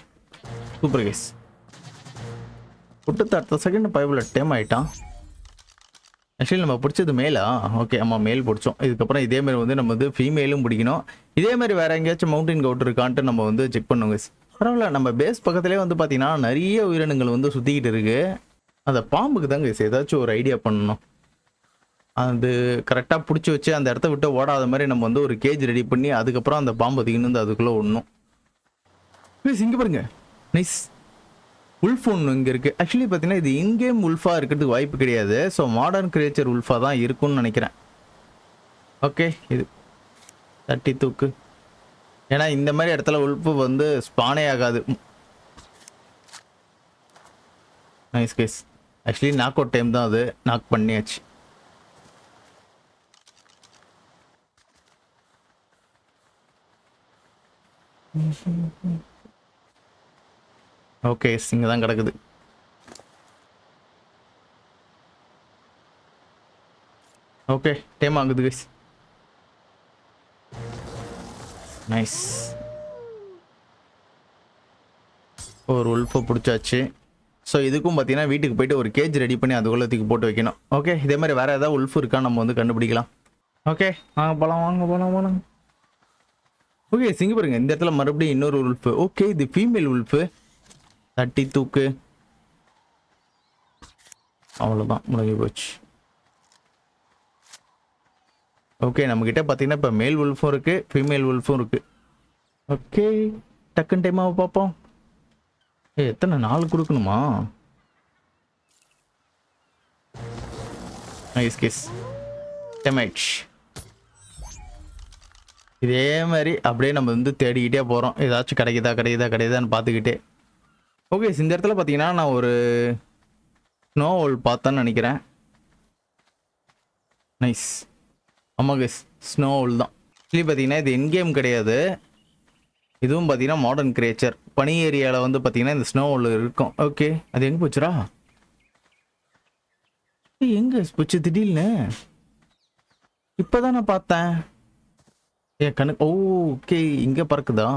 சூப்பர் கேஸ் விட்டு அடுத்த செகண்ட் பைபிள் டைம் ஆயிட்டான். ஆக்சுவலி நம்ம பிடிச்சது மேலா ஓகே ஆமாம் மேல் பிடிச்சோம். இதுக்கப்புறம் இதேமாரி வந்து நம்ம வந்து ஃபீமேலும் பிடிக்கணும். இதேமாதிரி வேறு எங்கேயாச்சும் மவுண்டன் கவுட் இருக்கான்ட்டு நம்ம வந்து செக் பண்ணுவோங்க பரவாயில்ல நம்ம பேஸ் பக்கத்துலேயே வந்து பார்த்தீங்கன்னா நிறைய உயிரினங்கள் வந்து சுற்றிக்கிட்டு இருக்குது அந்த பாம்புக்கு தாங்க ஏதாச்சும் ஒரு ஐடியா பண்ணணும். அது கரெக்டாக பிடிச்சி வச்சு அந்த இடத்த விட்டு ஓடாத மாதிரி நம்ம வந்து ஒரு கேஜ் ரெடி பண்ணி அதுக்கப்புறம் அந்த பாம்பு அதிகன்னு வந்து அதுக்குள்ளே ஒன்றும் இங்கே பாருங்க. நைஸ் உல்ஃப் ஒன்று இங்கே இருக்குது ஆக்சுவலி பார்த்தீங்கன்னா இது இன்கேம் உல்ஃபாக இருக்கிறதுக்கு வாய்ப்பு கிடையாது. ஸோ மாடர்ன் கிரியேச்சர் உல்ஃபாக தான் இருக்கும்னு நினைக்கிறேன். ஓகே இது தட்டி தூக்கு. ஏன்னா இந்த மாதிரி இடத்துல உல்ஃபு வந்து ஸ்பானே ஆகாது. Nice case actually knock out time தான் அது. நாக் பண்ணியாச்சு. ஓகே இங்கே தான் கிடக்குது. ஓகே டைம் ஆகுது கைஸ் நைஸ் ஒரு உல்ஃபை பிடிச்சாச்சு. ஸோ இதுக்கும் பார்த்தீங்கன்னா வீட்டுக்கு போயிட்டு ஒரு கேஜ் ரெடி பண்ணி அதுக்குள்ள தூக்கி போட்டு வைக்கணும். ஓகே இதே மாதிரி வேறு ஏதாவது உல்ஃப் இருக்கா நம்ம வந்து கண்டுபிடிக்கலாம். ஓகே வாங்க போகலாம் வாங்க போகலாம் போகலாம் ஓகே சிங்க பாருங்க இந்த இடத்துல மறுபடியும் இன்னொரு உல்ஃபு. ஓகே இது ஃபீமேல் உல்ஃபு. தட்டி தூக்கு. அவ்வளோதான் முடிஞ்சு போச்சு. ஓகே நம்மக்கிட்ட பார்த்தீங்கன்னா இப்போ மேல் உல்ஃபும் இருக்குது ஃபீமேல் உல்ஃபும் இருக்குது ஓகே டக்குன்னு டைமாக பார்ப்போம். ஏ எத்தனை நாள் கொடுக்கணுமா? நைஸ் கேஸ் டெமைட்ஸ் இதே மாதிரி அப்படியே நம்ம வந்து தேடிக்கிட்டே போகிறோம் ஏதாச்சும் கிடைக்குதா கிடைக்குதா கிடைக்குதான்னு பார்த்துக்கிட்டே. ஓகே இந்த இடத்துல பார்த்தீங்கன்னா நான் ஒரு ஸ்னோ ஹோல் பார்த்தேன்னு நினைக்கிறேன். நைஸ் ஆமாம் ஸ்னோ ஹோல் தான். ஆக்சுவலி பார்த்தீங்கன்னா இது என்கேம் கிடையாது. இதுவும் பார்த்தீங்கன்னா மாடர்ன் கிரியேச்சர் பனி ஏரியாவில் வந்து பார்த்தீங்கன்னா இந்த ஸ்னோ ஹோல் இருக்கும். ஓகே அது எங்கே போச்சுரா ஏய், போச்சு? திடீர்னு. இப்போதான் நான் பார்த்தேன். என் கணக்கு ஓ ஓகே இங்கே பறக்குதா?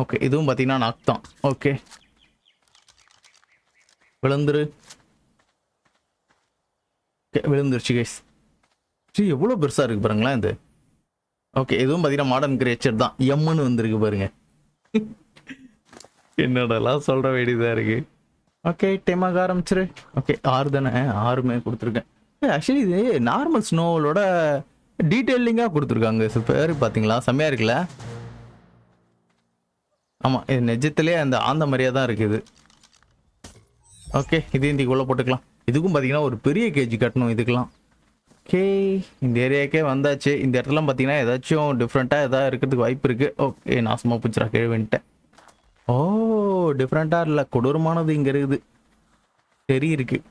ஓகே இதுவும் பார்த்தீங்கன்னா நாக் தான் ஓகே விழுந்துரு. Okay, விழுந்துருச்சு கைஸ் சரி எவ்வளோ பெருசாக இருக்கு பாருங்களேன் இது. ஓகே இதுவும் பார்த்தீங்கன்னா மாடர்ன் கிரியேச்சர் தான். எம்முன்னு வந்திருக்கு பாருங்க. என்னடலாம் சொல்ற வேண்டியதாக இருக்கு. ஓகே டைமாக ஆரம்பிச்சிரு. ஓகே ஆறு தானே? ஆறுமே கொடுத்துருக்கேன். ஆக்சுவலி இது நார்மல் ஸ்னோவோட டீட்டெயிலிங்காக கொடுத்துருக்காங்க. சில பேர் பார்த்தீங்களா? செம்மையாக இருக்குல்ல? ஆமாம் இது நிஜத்திலே அந்த ஆந்த மாதிரியாக தான் இருக்குது. ஓகே இது இந்திக்குள்ளே போட்டுக்கலாம். இதுக்கும் பார்த்தீங்கன்னா ஒரு பெரிய கேஜி கட்டணும் இதுக்கெல்லாம். ஓகே இந்த ஏரியாக்கே வந்தாச்சு. இந்த இடத்துல பார்த்தீங்கன்னா ஏதாச்சும் டிஃப்ரெண்ட்டாக எதாவது இருக்கிறதுக்கு வாய்ப்பு இருக்குது ஓகே நாசமாக பிடிச்சிடா கேள்வின்ட்டேன் ஓ டிஃப்ரெண்ட்டாக இல்லை கொடூரமானது இங்கே இருக்குது. சரி இருக்குது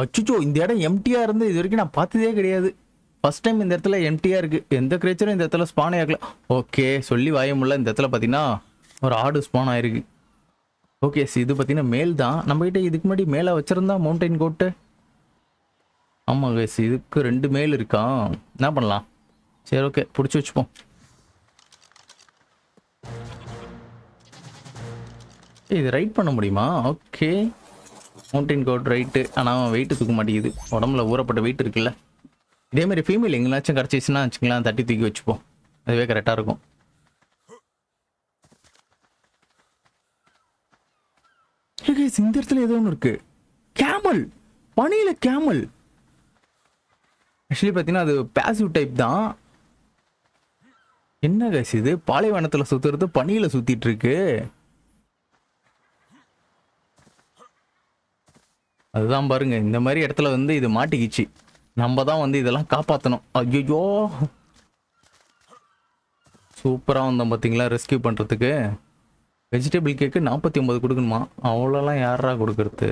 அச்சுச்சோ இந்த இடம் எம்டியாக இருந்து இது வரைக்கும் நான் பார்த்ததே கிடையாது. ஃபர்ஸ்ட் டைம் இந்த இடத்துல எம்டியாக இருக்குது எந்த கிரேச்சரும் இந்த இடத்துல ஸ்பான் ஆகல. ஓகே சொல்லி வாய முடியல இந்த இடத்துல பார்த்தீங்கன்னா ஒரு ஆடு ஸ்பான் ஆயிருக்கு. ஓகே இது பார்த்தீங்கன்னா மேல் தான். நம்மகிட்ட இதுக்கு முன்னாடி மேலே வச்சுருந்தா மவுண்டைன் கோட்டு ஆமாம் கேஸ் இதுக்கு ரெண்டு மேல் இருக்கா? என்ன பண்ணலாம்? சரி ஓகே பிடிச்சி வச்சுப்போம். இது ரைட் பண்ண முடியுமா? ஓகே மவுண்டைன் கோட் ரைட்டு ஆனால் வெயிட்டு தூக்க மாட்டேங்குது. உடம்புல ஊறப்பட்ட வெயிட் இருக்குல்ல. இதே மாதிரி ஃபீமேல் எங்கேனாச்சும் கிடச்சிச்சுன்னா வச்சுக்கலாம் தட்டி தூக்கி வச்சுப்போம். அதுவே கரெக்டாக இருக்கும். இந்த இடத்துல ஏதோ ஒன்று இருக்கு. கேமல் பனியில கேமல் ஆக்சுவலி பார்த்தீங்கன்னா அது பேசிவ் டைப் தான். என்ன கைஸ் இது? பாலைவனத்தில் சுத்துறது பனியில சுத்திட்டு இருக்கு. அதுதான் பாருங்க இந்த மாதிரி இடத்துல வந்து இது மாட்டிக்கிச்சு. நம்ம தான் வந்து இதெல்லாம் காப்பாற்றணும் ஐயோ சூப்பராக வந்தோம் பார்த்தீங்களா ரெஸ்கியூ பண்ணுறதுக்கு வெஜிடபிள் கேக்கு நாற்பத்தி ஒன்பது கொடுக்கணுமா? அவ்வளோலாம் யாரா கொடுக்கறது?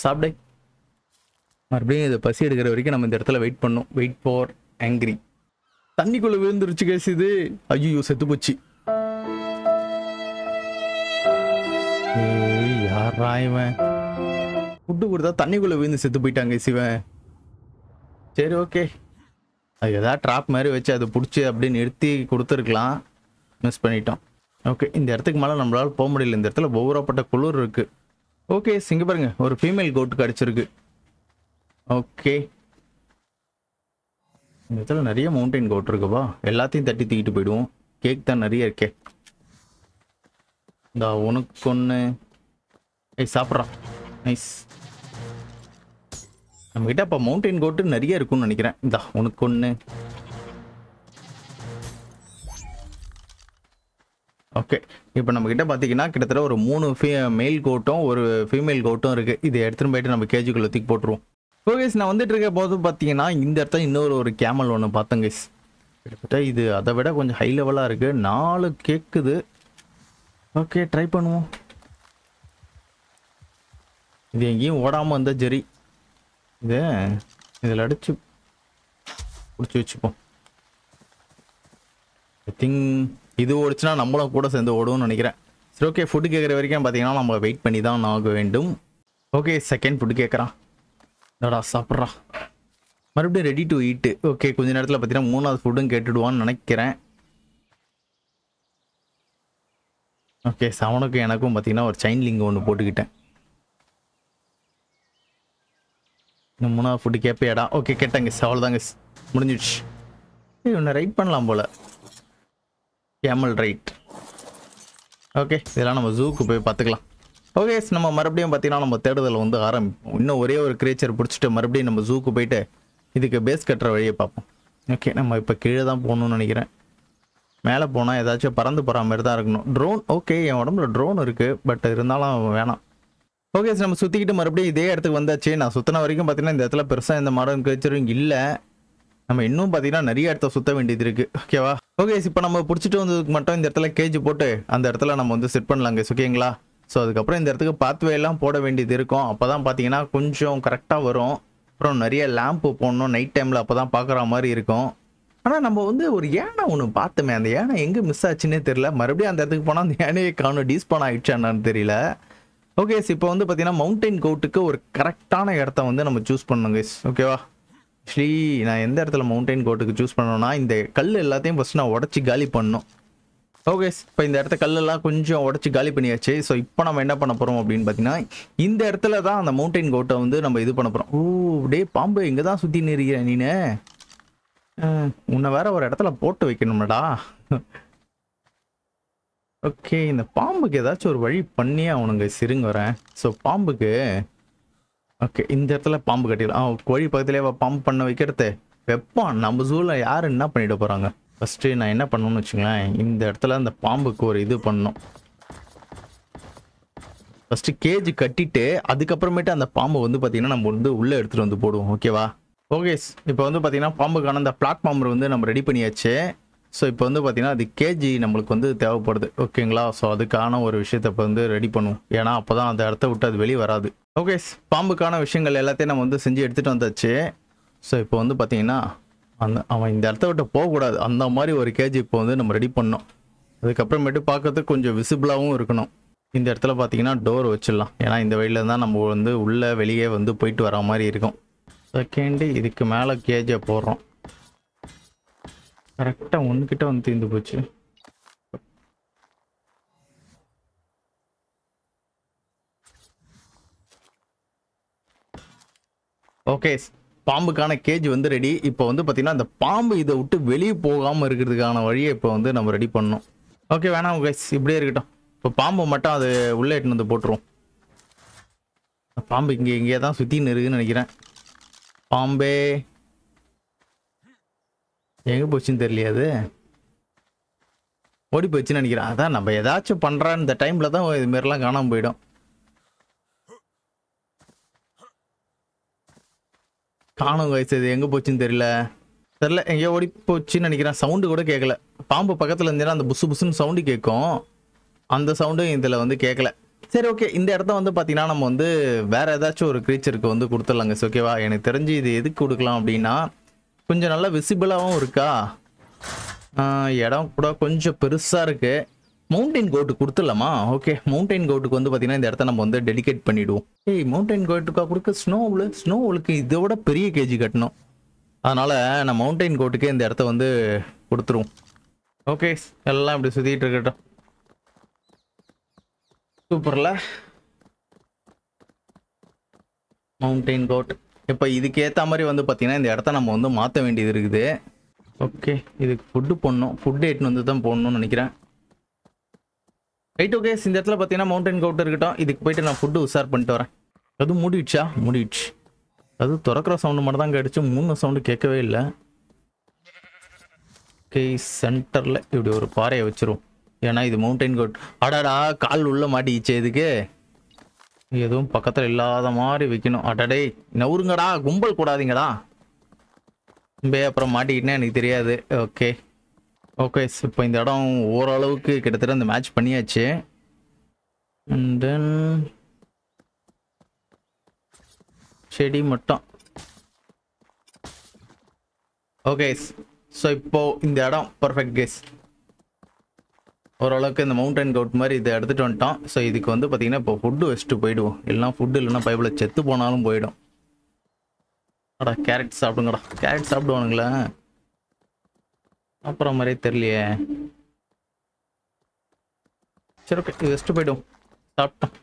சாப்பிடே. மறுபடியும் இதை பசி எடுக்கிற வரைக்கும் நம்ம இந்த இடத்துல வெயிட் பண்ணோம். வெயிட் ஃபார் ஆங்கிரி தண்ணிக்குள்ளே விழுந்துருச்சு கேஸ் இது. ஐயோ செத்து போச்சு யாரா இவன் ஃபுட்டு கொடுத்தா தண்ணிக்குள்ளே விழுந்து செத்து போயிட்டாங்க சிவன். சரி ஓகே அது எதாவது ட்ராப் மாதிரி வச்சு அதை பிடிச்சி அப்படியே நிறுத்தி கொடுத்துருக்கலாம். மிஸ் பண்ணிட்டோம். ஓகே இந்த இடத்துக்கு மேலே நம்மளால போக முடியல. இந்த இடத்துல ஒவ்வொருப்பட்ட குளிர் இருக்கு. ஓகே சிங்க பாருங்க ஒரு ஃபீமேல் கோட்டு கிடச்சிருக்கு. ஓகே இந்த இடத்துல நிறைய மவுண்டைன் கோட் இருக்குப்பா எல்லாத்தையும் தட்டி தூக்கிட்டு போயிடுவோம். கேக் தான் நிறைய இருக்கே. இந்த உனக்கு ஒன்று ஏய் சாப்பிட்றான் நைஸ் நம்மகிட்ட அப்போ மவுண்டைன் கோட்டு நிறைய இருக்கும்னு நினைக்கிறேன். இந்தா உனக்கு ஒன்று ஓகே இப்போ நம்மக்கிட்ட பார்த்தீங்கன்னா கிட்டத்தட்ட ஒரு மூணு ஃபீ மேல் கோட்டும் ஒரு ஃபீமேல் கோட்டும் இருக்குது இதை எடுத்துகிட்டு போயிட்டு நம்ம கேஜுக்குள்ளே தூக்கி போட்டுருவோம். ஓகே நான் வந்துட்டு இருக்க போது பார்த்தீங்கன்னா இந்த இடத்துல இன்னொரு ஒரு கேமல் ஒன்று பார்த்தேன் கைஸ் கிட்டத்தட்ட இது அதை விட கொஞ்சம் ஹை லெவலாக இருக்குது நாலு கேட்குது ஓகே ட்ரை பண்ணுவோம். இது எங்கேயும் ஓடாமல் வந்தால் சரி. இது இதில் அடித்து பிடிச்சி வச்சுப்போம். ஐ திங்க் இது ஓடிச்சுன்னா நம்மளும் கூட சேர்ந்து ஓடுவோம்னு நினைக்கிறேன். சரி ஓகே ஃபுட்டு கேட்குற வரைக்கும் பார்த்தீங்கன்னா நம்ம வெயிட் பண்ணி தான் ஆக வேண்டும். ஓகே செகண்ட் ஃபுட்டு கேட்குறான் என்னடா சாப்பிட்றா. மறுபடியும் ரெடி டு ஈட்டு ஓகே கொஞ்ச நேரத்தில் பார்த்தீங்கன்னா மூணாவது ஃபுட்டும் கேட்டுடுவான்னு நினைக்கிறேன். ஓகே சவனுக்கும் எனக்கும் பார்த்தீங்கன்னா ஒரு செயின் லிங்க் ஒன்று போட்டுக்கிட்டேன். இன்னும் மூணாவது ஃபுட்டு கேட்பியாடா ஓகே கேட்டாங்க அவ்வளோதாங்க முடிஞ்சிடுச்சு. இன்னும் ரைட் பண்ணலாம் போல. கேமல் ரைட் ஓகே இதெல்லாம் நம்ம ஜூக்கு போய் பார்த்துக்கலாம். ஓகே நம்ம மறுபடியும் பார்த்தீங்கன்னா நம்ம தேடுதல் வந்து ஆரம்பிப்போம். இன்னும் ஒரே ஒரு கிரேச்சர் பிடிச்சிட்டு மறுபடியும் நம்ம ஜூக்கு போயிட்டு இதுக்கு பேஸ் கட்டுற வழியை பார்ப்போம். ஓகே நம்ம இப்போ கீழே தான் போகணும்னு நினைக்கிறேன். மேலே போனால் ஏதாச்சும் பறந்து போகிற மாதிரி தான் இருக்கணும். ட்ரோன் ஓகே என் உடம்புல ட்ரோன் இருக்குது பட் இருந்தாலும் வேணாம். ஓகே நம்ம சுற்றிக்கிட்டு மறுபடியும் இதே இடத்துக்கு வந்தாச்சு. நான் சுற்றின வரைக்கும் பார்த்தீங்கன்னா இந்த இடத்துல பெருசாக இந்த மாடர்ன் கல்ச்சரும் இல்லை. நம்ம இன்னும் பார்த்தீங்கன்னா நிறைய இடத்த சுற்ற வேண்டியது இருக்குது ஓகேவா ஓகே இப்போ நம்ம பிடிச்சிட்டு வந்ததுக்கு மட்டும் இந்த இடத்துல கேஜ் போட்டு அந்த இடத்துல நம்ம வந்து செட் பண்ணலாங்க ஓகேங்களா ஸோ அதுக்கப்புறம் இந்த இடத்துக்கு பாத்வே எல்லாம் போட வேண்டியது இருக்கும். அப்போ தான் பார்த்தீங்கன்னா கொஞ்சம் கரெக்டாக வரும். அப்புறம் நிறைய லேம்ப்பு போடணும். நைட் டைமில் அப்போ தான் பார்க்குற மாதிரி இருக்கும். ஆனால் நம்ம வந்து ஒரு யானை ஒன்று பார்த்தோமே. அந்த யானை எங்கே மிஸ் ஆச்சுன்னே தெரியல. மறுபடியும் அந்த இடத்துக்கு போனால் அந்த யானையை காணும். டிஸ்பான் ஆயிடுச்சு என்னன்னு தெரியல. ஓகே இப்போ வந்து பார்த்தீங்கன்னா மவுண்டைன் கோட்டுக்கு ஒரு கரெக்டான இடத்த வந்து நம்ம சூஸ் பண்ணணும் கைஸ் ஓகேவா ஆக்சுவலி நான் எந்த இடத்துல மவுண்டைன் கோட்டுக்கு சூஸ் பண்ணணும்னா இந்த கல் எல்லாத்தையும் ஃபஸ்ட் நான் உடச்சி காலி பண்ணணும். ஓகே இப்போ இந்த இடத்த கல்லெல்லாம் கொஞ்சம் உடச்சி காலி பண்ணியாச்சு. ஸோ இப்போ நம்ம என்ன பண்ண போகிறோம் அப்படின்னு பார்த்தீங்கன்னா இந்த இடத்துல தான் அந்த மவுண்டைன் கோட்டை வந்து நம்ம இது பண்ண போகிறோம் ஓ டே பாம்பு இங்கே தான் சுற்றி நிற்கிற நீனு உன்னை வேற ஒரு இடத்துல போட்டு வைக்கணும்டா. ஓகே இந்த பாம்புக்கு ஏதாச்சும் ஒரு வழி பண்ணியே அவனுங்க சிறுங்க வரேன் ஸோ பாம்புக்கு ஓகே இந்த இடத்துல பாம்பு கட்டிடலாம். ஆ கோழி பக்கத்துலேயே பாம்பு பண்ண வைக்கிறது. வெப்பான். நம்ம ஜூவில் யார் என்ன பண்ணிட போகிறாங்க ஃபஸ்ட்டு நான் என்ன பண்ணணும்னு வச்சுங்களேன் இந்த இடத்துல அந்த பாம்புக்கு ஒரு இது பண்ணணும். ஃபஸ்ட்டு கேஜ் கட்டிட்டு அதுக்கப்புறமேட்டு அந்த பாம்பை வந்து பார்த்தீங்கன்னா நம்ம வந்து உள்ளே எடுத்துகிட்டு வந்து போடுவோம். ஓகேவா ஓகே இப்போ வந்து பார்த்தீங்கன்னா பாம்புக்கான அந்த பிளாட்ஃபார்ம் வந்து நம்ம ரெடி பண்ணியாச்சு. ஸோ இப்போ வந்து பார்த்தீங்கன்னா அது கேஜி நம்மளுக்கு வந்து தேவைப்படுது. ஓகேங்களா ஸோ அதுக்கான ஒரு விஷயத்த இப்போ வந்து ரெடி பண்ணுவோம். ஏன்னா அப்போ தான் அந்த இடத்த விட்டு அது வெளியே வராது. ஓகே பாம்புக்கான விஷயங்கள் எல்லாத்தையும் நம்ம வந்து செஞ்சு எடுத்துகிட்டு வந்தாச்சு. ஸோ இப்போ வந்து பார்த்தீங்கன்னா அந்த அவன் இந்த இடத்த விட்டு போகக்கூடாது. அந்த மாதிரி ஒரு கேஜி இப்போ வந்து நம்ம ரெடி பண்ணோம். அதுக்கப்புறமேட்டு பார்க்கறதுக்கு கொஞ்சம் விசிபிளாகவும் இருக்கணும். இந்த இடத்துல பார்த்தீங்கன்னா டோர் வச்சிடலாம். ஏன்னா இந்த வழியில் தான் நம்ம வந்து உள்ளே வெளியே வந்து போயிட்டு வர மாதிரி இருக்கும். செகண்டு இதுக்கு மேலே கேஜை போடுறோம். கரெக்டாக ஒன்றுக்கிட்ட வந்து தீர்ந்து போச்சு. ஓகே பாம்புக்கான கேஜ் வந்து ரெடி இப்போ வந்து பார்த்தீங்கன்னா அந்த பாம்பு இதை விட்டு வெளியே போகாமல் இருக்கிறதுக்கான வழியை இப்போ வந்து நம்ம ரெடி பண்ணோம் ஓகே வேணாம் கைஸ் இப்படியே இருக்கட்டும். இப்போ பாம்பு மட்டும் அது உள்ளே எட்டுன்னு வந்து போட்டுருவோம். பாம்பு இங்கே இங்கே தான் சுற்றின்னு இருக்குன்னு நினைக்கிறேன். பாம்பே. எங்கே போச்சுன்னு தெரியலையே அது? ஓடி போச்சுன்னு நினைக்கிறேன். அதான் நம்ம ஏதாச்சும் பண்ணுறா இந்த டைமில் தான் இது மாரிலாம் காணாமல் போயிடும். காணும் வயசு இது எங்கே போச்சுன்னு தெரியல. தெரியல எங்கேயோ ஓடி போச்சுன்னு நினைக்கிறேன். சவுண்டு கூட கேட்கல பாம்பு பக்கத்தில் இருந்தேன்னா அந்த புசு புசுன்னு சவுண்டு கேட்கும். அந்த சவுண்டும் இதில் வந்து கேட்கல சரி ஓகே இந்த இடத்த வந்து பார்த்தீங்கன்னா நம்ம வந்து வேற ஏதாச்சும் ஒரு க்ரீச்சருக்கு வந்து கொடுத்துடலாங்க ஓகேவா எனக்கு தெரிஞ்சு இது எதுக்கு கொடுக்கலாம் அப்படின்னா கொஞ்சம் நல்லா விசிபிளாகவும் இருக்கா? இடம் கூட கொஞ்சம் பெருசாக இருக்குது மவுண்டைன் கோட்டு கொடுத்துடலாமா? ஓகே மவுண்டைன் கோட்டுக்கு வந்து பார்த்தீங்கன்னா இந்த இடத்த நம்ம வந்து டெடிகேட் பண்ணிவிடுவோம் ஏய் மவுண்டைன் கோட்டுக்கா கொடுக்க ஸ்னோவில் ஸ்னோவுக்கு இதை விட பெரிய கேஜி கட்டணும். அதனால் நான் மவுண்டைன் கோட்டுக்கே இந்த இடத்த வந்து கொடுத்துருவோம். ஓகே எல்லாம் இப்படி சுற்றிட்டு இருக்கட்டும். சூப்பரில் மவுண்டைன் கோட் இப்போ இதுக்கு ஏற்ற மாதிரி வந்து பார்த்தீங்கன்னா இந்த இடத்த நம்ம வந்து மாற்ற வேண்டியது இருக்குது. ஓகே. இதுக்கு ஃபுட்டு போடணும். ஃபுட்டு எட்டுன்னு வந்து தான் போடணும்னு நினைக்கிறேன். ரைட் ஓகே இந்த இடத்துல பார்த்தீங்கன்னா மவுண்டன் கவுட் இருக்கட்டும். இதுக்கு போயிட்டு நான் ஃபுட்டு உஷார் பண்ணிட்டு வரேன். அது மூடிடுச்சா? மூடிடுச்சு. அது திறக்கிற சவுண்டு மட்டும் தான் கேட்டுச்சு மூணு சவுண்டு கேட்கவே இல்லை. ஓகே சென்டரில் இப்படி ஒரு பாறையை வச்சிரும் ஏன்னா இது மவுண்டன் கோட் அடாடா கால் உள்ள மாட்டிக்கிச்சே இதுக்கு. எதுவும் பக்கத்தில் இல்லாத மாதிரி வைக்கணும். அடடே நவுருங்கடா கும்பல் கூடாதீங்கடா. பே அப்புறம் மாட்டிக்கிட்டேன்னு எனக்கு தெரியாது. ஓகே. ஓகே இப்போ இந்த இடம் ஓரளவுக்கு கிட்டத்தட்ட இந்த மேட்ச் பண்ணியாச்சு. அண்ட் தென் செடி மட்டும். ஓகே ஸோ இப்போ இந்த இடம் பர்ஃபெக்ட் கேஸ் ஓரளவுக்கு இந்த மவுண்டன் கவுட் மாதிரி இதை எடுத்துகிட்டு வந்துட்டோம் ஸோ இதுக்கு வந்து பார்த்தீங்கன்னா இப்போ ஃபுட்டு வச்சுட்டு போயிடுவோம். இல்லைனா ஃபுட்டு இல்லைன்னா பைப்பில் செத்து போனாலும் போயிடும். அடா கேரட் சாப்பிடுங்கடா. கேரட் சாப்பிடுவானுங்களே. அப்புறம் மாதிரியே தெரியலையே. சரி ஓகே இது வச்சுட்டு போய்டும். சாப்பிட்டோம்.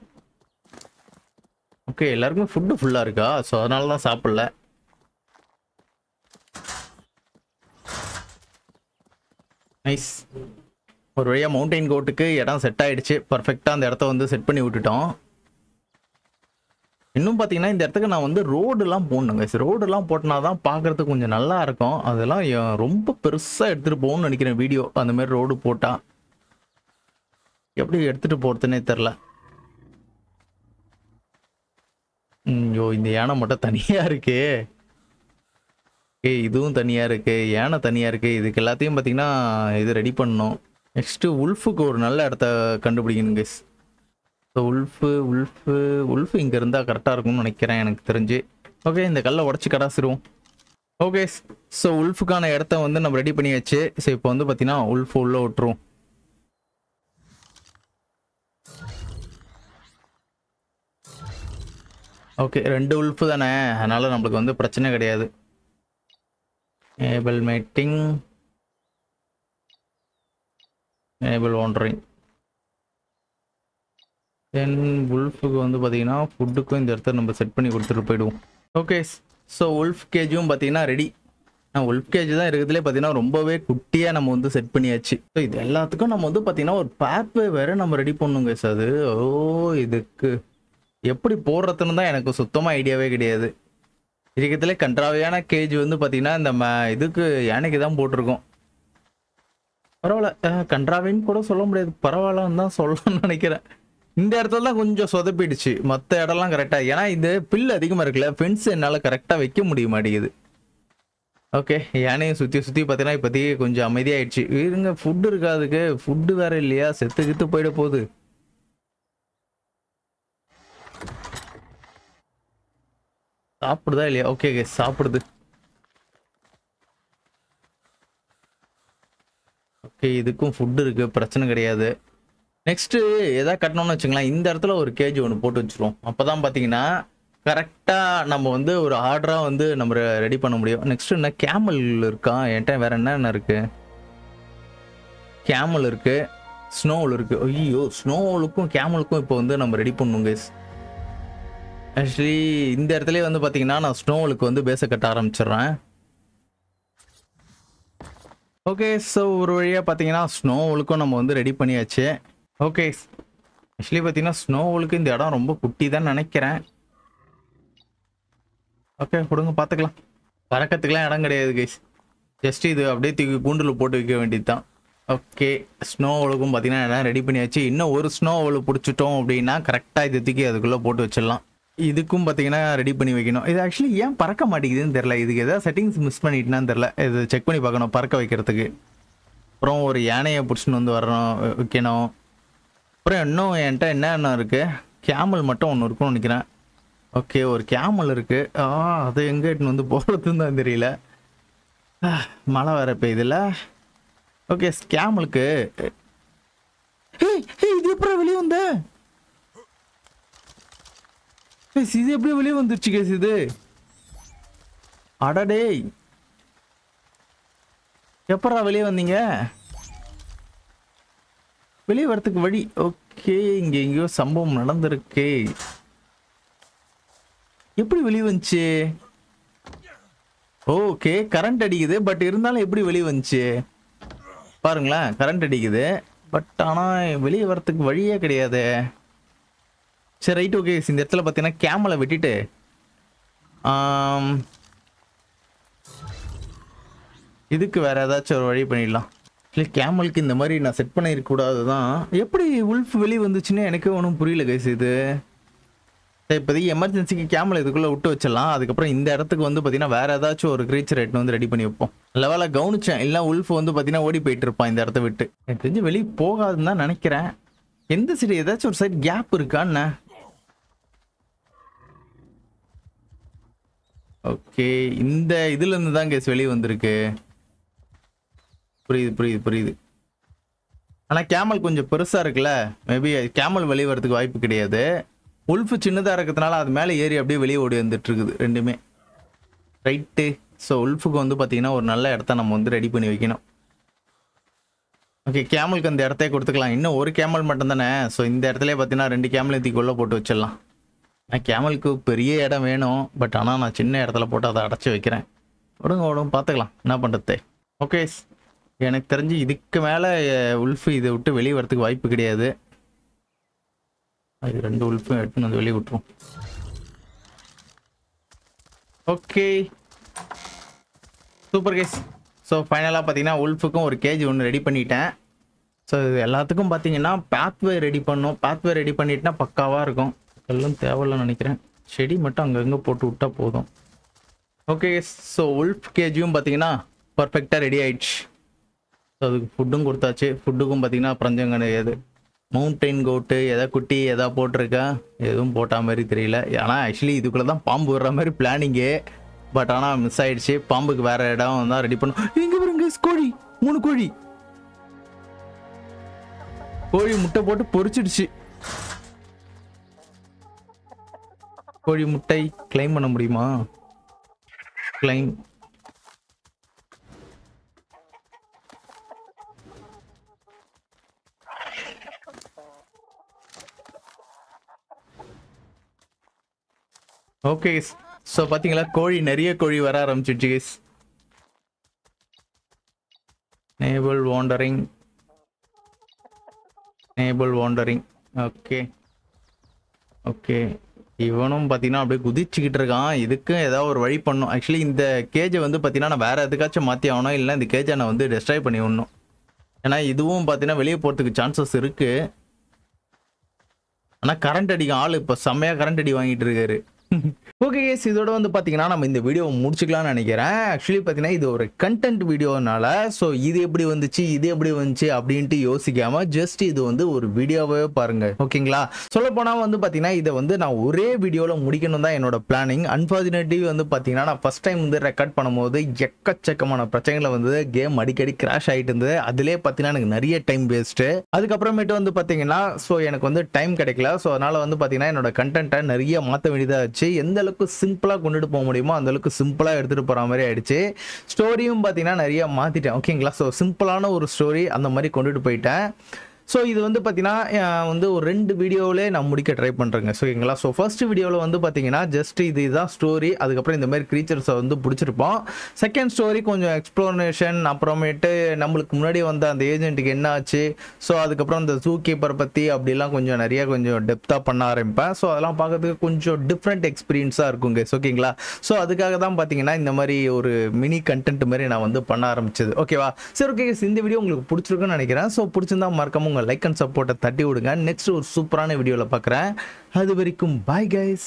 ஓகே எல்லாருக்குமே ஃபுட்டு ஃபுல்லாக இருக்கா? ஸோ அதனால தான் சாப்பிடல. நைஸ் ஒரு வழியாக மவுண்டைன் கோட்டுக்கு இடம் செட் ஆகிடுச்சு பர்ஃபெக்டாக அந்த இடத்த வந்து செட் பண்ணி விட்டுட்டோம். இன்னும் பார்த்தீங்கன்னா இந்த இடத்துக்கு நான் வந்து ரோடுலாம் போடணுங்க. ரோடுலாம் போட்டினா தான் பார்க்கறதுக்கு கொஞ்சம் நல்லா இருக்கும். அதெல்லாம் ரொம்ப பெருசாக எடுத்துகிட்டு போகணும்னு நினைக்கிறேன் வீடியோ அந்த மாதிரி ரோடு போட்டால் எப்படி எடுத்துகிட்டு போகிறதுனே தெரில ம், ஐயோ இந்த யானை மட்டும் தனியாக இருக்கே. ஏய் இதுவும் தனியாக இருக்குது யானை தனியாக இருக்குது இதுக்கு எல்லாத்தையும் பார்த்தீங்கன்னா இது ரெடி பண்ணணும். நெக்ஸ்ட்டு உல்ஃபுக்கு ஒரு நல்ல இடத்த கண்டுபிடிக்கணும் guys so wolf wolf wolf இங்கே இருந்தால் கரெக்டாக இருக்கும்னு நினைக்கிறேன் எனக்கு தெரிஞ்சு. ஓகே இந்த கல்லை உடச்சி கடாசிடுவோம். ஓகே ஸோ உல்ஃபுக்கான இடத்த வந்து நம்ம ரெடி பண்ணி வச்சு ஸோ இப்போ வந்து பார்த்தீங்கன்னா உல்ஃபு உள்ளே விட்டுருவோம். ஓகே ரெண்டு உல்ஃபு தானே. அதனால் நம்மளுக்கு வந்து பிரச்சனை கிடையாது. ஏபிள் மேட்டிங் ஏபிள் ஒன்றிங் தென் உல்ஃபுக்கு வந்து பார்த்தீங்கன்னா ஃபுட்டுக்கும் இந்த இடத்த நம்ம செட் பண்ணி கொடுத்துட்டு போயிடுவோம். ஓகே ஸோ உல்ஃப் கேஜும் பார்த்தீங்கன்னா ரெடி நான் உல்ஃப் கேஜ் தான் இருக்கிறதுலே பார்த்தீங்கன்னா ரொம்பவே குட்டியாக நம்ம வந்து செட் பண்ணியாச்சு. ஸோ இது எல்லாத்துக்கும் நம்ம வந்து பார்த்தீங்கன்னா ஒரு பேப்பே வேற நம்ம ரெடி பண்ணுங்க சார் அது ஓ இதுக்கு. எப்படி போடுறதுன்னு தான் எனக்கு சுத்தமாக ஐடியாவே கிடையாது. இருக்கிறதுல கன்றாவையான கேஜ் வந்து பார்த்தீங்கன்னா இந்த ம- இதுக்கு யானைக்கு தான் போட்டிருக்கோம். பரவாயில்ல. கன்றாவின்னு கூட சொல்ல முடியாது. பரவாயில்லன்னு தான் சொல்லணும்னு நினைக்கிறேன். இந்த இடத்துல தான் கொஞ்சம் சொதப்பிடுச்சு. மற்ற இடம்லாம் கரெக்டாக ஏன்னா இது பில் அதிகமாக இருக்குல்ல ஃபென்ஸ் என்னால் கரெக்டாக வைக்க முடிய மாட்டேங்குது. ஓகே யானையும் சுற்றி சுற்றி பார்த்தீங்கன்னா இப்போதைக்கு கொஞ்சம் அமைதியாயிடுச்சு. இருங்க ஃபுட்டு இருக்காதுக்கு ஃபுட்டு வேற இல்லையா? செத்து கித்து போயிட போகுது. சாப்பிடுதா இல்லையா? ஓகே ஓகே சாப்பிடுது. ஓகே இதுக்கும் ஃபுட் இருக்குது பிரச்சனை கிடையாது. நெக்ஸ்ட்டு எதாவது கட்டணும்னு வச்சுக்கலாம் இந்த இடத்துல ஒரு கேஜ் ஒன்று போட்டு வச்சிருவோம். அப்பதான் பார்த்தீங்கன்னா கரெக்டாக நம்ம வந்து ஒரு ஆர்டராக வந்து நம்ம ரெடி பண்ண முடியும். நெக்ஸ்ட் என்ன கேமல் இருக்கா? என்கிட்ட வேறு என்னென்ன இருக்குது கேமல் இருக்குது ஸ்னோவில் இருக்குது ஐயோ ஸ்னோவுலுக்கும் கேமலுக்கும் இப்போ வந்து நம்ம ரெடி பண்ணுவோம் ஆக்சுவலி இந்த இடத்துல வந்து பார்த்தீங்கன்னா நான் ஸ்னோவுலுக்கு வந்து பேச கட்ட ஆரம்பிச்சிடுறேன். ஓகே ஸோ ஒரு வழியாக பார்த்தீங்கன்னா ஸ்னோவுலுக்கும் நம்ம வந்து ரெடி பண்ணியாச்சு. ஓகே ஆக்சுவலி பார்த்தீங்கன்னா ஸ்னோவுலுக்கு இந்த இடம் ரொம்ப குட்டி தான் நினைக்கிறேன். ஓகே கொடுங்க பார்த்துக்கலாம் பறக்கத்துக்குலாம் இடம் கிடையாது கைஸ் ஜஸ்ட் இது அப்படியே தூக்கி கூண்டில் போட்டு வைக்க வேண்டியது தான் ஓகே ஸ்னோ ஒழுக்கும் பார்த்தீங்கன்னா இடம் ரெடி பண்ணியாச்சு. இன்னும் ஒரு ஸ்னோ பிடிச்சிட்டோம் அப்படின்னா கரெக்டாக இது தூக்கி அதுக்குள்ளே போட்டு வச்சிடலாம். இதுக்கும் பார்த்தீங்கன்னா ரெடி பண்ணி வைக்கணும். இது ஆக்சுவலி ஏன் பறக்க மாட்டேங்குதுன்னு தெரில இதுக்கு ஏதாவது செட்டிங்ஸ் மிஸ் பண்ணிட்டுனான்னு தெரில இது செக் பண்ணி பார்க்கணும் பறக்க வைக்கிறதுக்கு. அப்புறம் ஒரு யானையை பிடிச்சின்னு வந்து வரணும் வைக்கணும். அப்புறம் இன்னும் என்கிட்ட என்னென்ன இருக்குது கேமல் மட்டும் ஒன்று இருக்கும்னு நினைக்கிறேன். ஓகே ஒரு கேமல் இருக்குது ஆ அது எங்கே இட்டுன்னு வந்து போகிறதுன்னு தான் தெரியல. ஆ, மழை வேற பெய்யுதுல்ல. ஓகே கேமலுக்கு இது எப்படி வெளியே வந்தேன் ஏய், இது எப்படி வெளியே வந்துருச்சு கேஸ் இது அடடே. எப்படா வெளியே வந்தீங்க? வெளியே வரத்துக்கு வழி ஓகே இங்க எங்கேயோ சம்பவம் நடந்திருக்கு. எப்படி வெளியே வந்துச்சு? ஓகே கரண்ட் அடிக்குது பட் இருந்தாலும் எப்படி வெளியே வந்துச்சு? பாருங்களேன் கரண்ட் அடிக்குது பட் ஆனால் வெளியே வரத்துக்கு வழியே கிடையாது. சரி ரைட் ஓகே இந்த இடத்துல பார்த்தீங்கன்னா கேமலை வெட்டிட்டு இதுக்கு வேறு ஏதாச்சும் ஒரு வழி பண்ணிடலாம். இல்லை கேமலுக்கு இந்த மாதிரி நான் செட் பண்ணிருக்கூடாது தான் எப்படி உல்ஃப் வெளியே வந்துச்சுன்னு எனக்கு ஒன்றும் புரியல கைஸ் இது. இப்போதைக்கு எமர்ஜென்சிக்கு கேமல் இதுக்குள்ளே விட்டு வச்சிடலாம். அதுக்கப்புறம் இந்த இடத்துக்கு வந்து பார்த்தீங்கன்னா வேறு ஏதாச்சும் ஒரு க்ரீச்சர் எட்டுன்னு வந்து ரெடி பண்ணி வைப்போம். லெவலில் கவனிச்சேன். இல்லை உல்ஃப் வந்து பார்த்தீங்கன்னா ஓடி போயிட்டு இருப்பான் இந்த இடத்த விட்டு. எனக்கு தெரிஞ்சு வெளியே போகாதுன்னு தான் நினைக்கிறேன். எந்த சைடு ஏதாச்சும் ஒரு சைடு கேப் இருக்கான்னு ஓகே இந்த இதுலேருந்து தான் கேஸ் வெளியே வந்திருக்கு. புரியுது புரியுது புரியுது. ஆனால் கேமல் கொஞ்சம் பெருசாக இருக்குல்ல? மேபி கேமல் வெளியே வரதுக்கு வாய்ப்பு கிடையாது. உல்ஃபு சின்னதாக இருக்கிறதுனால அது மேலே ஏறி அப்படியே வெளியே ஓடி வந்துட்டு இருக்குது ரெண்டுமே. ரைட்டு ஸோ உல்ஃபுக்கு வந்து பார்த்தீங்கன்னா ஒரு நல்ல இடத்த நம்ம வந்து ரெடி பண்ணி வைக்கணும். ஓகே கேமலுக்கு அந்த இடத்தையே கொடுத்துக்கலாம். இன்னும் ஒரு கேமல் மட்டும் தானே ஸோ இந்த இடத்துல பார்த்தீங்கன்னா ரெண்டு கேமலையும் தீக்குள்ளே போட்டு வச்சிடலாம். நான் கேமலுக்கு பெரிய இடம் வேணும் பட் ஆனால் நான் சின்ன இடத்துல போட்டு அதை அடைச்சி வைக்கிறேன். விடுங்க விடுங்க பார்த்துக்கலாம். என்ன பண்ணுறது ஓகே எனக்கு தெரிஞ்சு இதுக்கு மேலே உல்ஃபு இதை விட்டு வெளியே வரதுக்கு வாய்ப்பு கிடையாது. அது ரெண்டு உல்ஃபும் எடுத்துன்னு வந்து வெளியே விட்டுரும். ஓகே சூப்பர் கேஸ் ஸோ ஃபைனலாக பார்த்தீங்கன்னா உல்ஃபுக்கும் ஒரு கேஜ் ஒன்று ரெடி பண்ணிட்டேன். ஸோ இது எல்லாத்துக்கும் பார்த்தீங்கன்னா பேத்வே ரெடி பண்ணும் பேத்வே ரெடி பண்ணிட்டுனா பக்காவாக இருக்கும். எல்லாம் தேவையில்ல நினைக்கிறேன். செடி மட்டும் அங்கங்கே போட்டு விட்டா போதும். ஓகே ஸோ உல்ஃப் கேஜியும் பார்த்தீங்கன்னா பர்ஃபெக்டாக ரெடி ஆயிடுச்சு. ஸோ அதுக்கு ஃபுட்டும் கொடுத்தாச்சு. ஃபுட்டுக்கும் பார்த்தீங்கன்னா பிரஞ்சம் கிடையாது. மவுண்டைன் கோட்டு எதா குட்டி எதா போட்டிருக்கா? எதுவும் போட்ட மாதிரி தெரியல. ஆனால் ஆக்சுவலி இதுக்குள்ளே தான் பாம்பு வர்ற மாதிரி பிளானிங்கு பட் ஆனால் மிஸ் ஆயிடுச்சு. பாம்புக்கு வேற இடம் தான் ரெடி பண்ணும் இங்கே பாருங்க கோழி. மூணு கோழி. கோழி முட்டை போட்டு பொறிச்சிடுச்சு கோழி முட்டை கிளைம் பண்ண முடியுமா? கிளைம் ஓகே ஸோ பார்த்தீங்களா கோழி நிறைய கோழி வர ஆரம்பிச்சிடுச்சு case enable wandering enable wandering okay okay இவனும் பார்த்தீங்கன்னா அப்படியே குதிச்சுக்கிட்டு இருக்கான். இதுக்கும் ஏதாவது ஒரு வழி பண்ணும். ஆக்சுவலி இந்த கேஜை வந்து பார்த்தீங்கன்னா நான் வேறு எதுக்காச்சும் மாற்றி ஆகணும். இல்லை இந்த கேஜை நான் வந்து டெஸ்ட்ராய் பண்ணி விடணும். ஏன்னா இதுவும் பார்த்தீங்கன்னா வெளியே போகிறதுக்கு சான்சஸ் இருக்குது ஆனால் கரண்ட் அடிக்கும். ஆள் இப்போ செம்மையாக கரண்ட் அடி வாங்கிட்டு இருக்காரு. ஓகே கேஸ் இதோட வந்து பார்த்தீங்கன்னா நம்ம இந்த வீடியோ முடிச்சுக்கலாம்னு நினைக்கிறேன். ஆக்சுவலி பார்த்தீங்கன்னா இது ஒரு கண்டென்ட் வீடியோனால ஸோ இது எப்படி வந்துச்சு இது எப்படி வந்துச்சு அப்படின்ட்டு யோசிக்காம ஜஸ்ட் இது வந்து ஒரு வீடியோவே பாருங்க. ஓகேங்களா சொல்ல போனால் வந்து பார்த்தீங்கன்னா இதை வந்து நான் ஒரே வீடியோவில் முடிக்கணும் தான் என்னோட பிளானிங் அன்ஃபார்ச்சுனேட்லி வந்து பார்த்தீங்கன்னா நான் ஃபஸ்ட் டைம் வந்து ரெக்கார்ட் பண்ணும்போது எக்கச்சக்கமான பிரச்சனைகளை வந்து கேம் அடிக்கடி கிராஷ் ஆகிட்டு இருந்தது. அதிலே பார்த்தீங்கன்னா எனக்கு நிறைய டைம் வேஸ்ட்டு அதுக்கப்புறமேட்டு வந்து பார்த்தீங்கன்னா ஸோ எனக்கு வந்து டைம் கிடைக்கல. ஸோ அதனால் வந்து பார்த்தீங்கன்னா என்னோட கண்டென்ட்டை நிறைய மாற்ற வேண்டியதாக ஆயிடுச்சு. எந்த அளவுக்கு சிம்பிளாக கொண்டுட்டு போக முடியுமோ அந்த அளவுக்கு சிம்பிளாக எடுத்துகிட்டு போகிற மாதிரி ஆயிடுச்சு. ஸ்டோரியும் பார்த்தீங்கன்னா நிறைய மாற்றிட்டேன் ஓகேங்களா ஸோ சிம்பிளான ஒரு ஸ்டோரி அந்த மாதிரி கொண்டுட்டு போயிட்டேன். ஸோ இது வந்து பார்த்தீங்கன்னா வந்து ஒரு ரெண்டு வீடியோவிலே நான் முடிக்க ட்ரை பண்ணுறேங்க சரிங்களா ஸோ ஃபர்ஸ்ட் வீடியோவில் வந்து பார்த்தீங்கன்னா ஜஸ்ட் இது இதுதான் ஸ்டோரி அதுக்கப்புறம் இந்த மாதிரி க்ரீச்சர்ஸை வந்து பிடிச்சிருப்போம். செகண்ட் ஸ்டோரி கொஞ்சம் எக்ஸ்ப்ளோனேஷன் அப்புறமேட்டு நம்மளுக்கு முன்னாடி வந்த அந்த ஏஜென்ட்டுக்கு என்ன ஆச்சு? ஸோ அதுக்கப்புறம் அந்த ஜூ கீப்பரை பற்றி அப்படிலாம் கொஞ்சம் நிறைய கொஞ்சம் டெப்த்தாக பண்ண ஆரம்பிப்பேன். ஸோ அதெல்லாம் பார்க்கறதுக்கு கொஞ்சம் டிஃப்ரெண்ட் எக்ஸ்பீரியன்ஸாக இருக்குங்க. ஓகேங்களா? ஸோ அதுக்காக தான் பார்த்தீங்கன்னா இந்த மாதிரி ஒரு மினி கண்டென்ட் மாதிரி நான் வந்து பண்ண ஆரம்பிச்சது. ஓகேவா சரி ஓகே இந்த வீடியோ உங்களுக்கு பிடிச்சிருக்குன்னு நினைக்கிறேன். ஸோ பிடிச்சிருந்தா மறக்காம உங்கள் லைக் அண்ட் சப்போர்ட்டை தட்டி விடுங்க. நெக்ஸ்ட் ஒரு சூப்பரான வீடியோவில் பார்க்குறேன் அது வரைக்கும் பாய் கைஸ்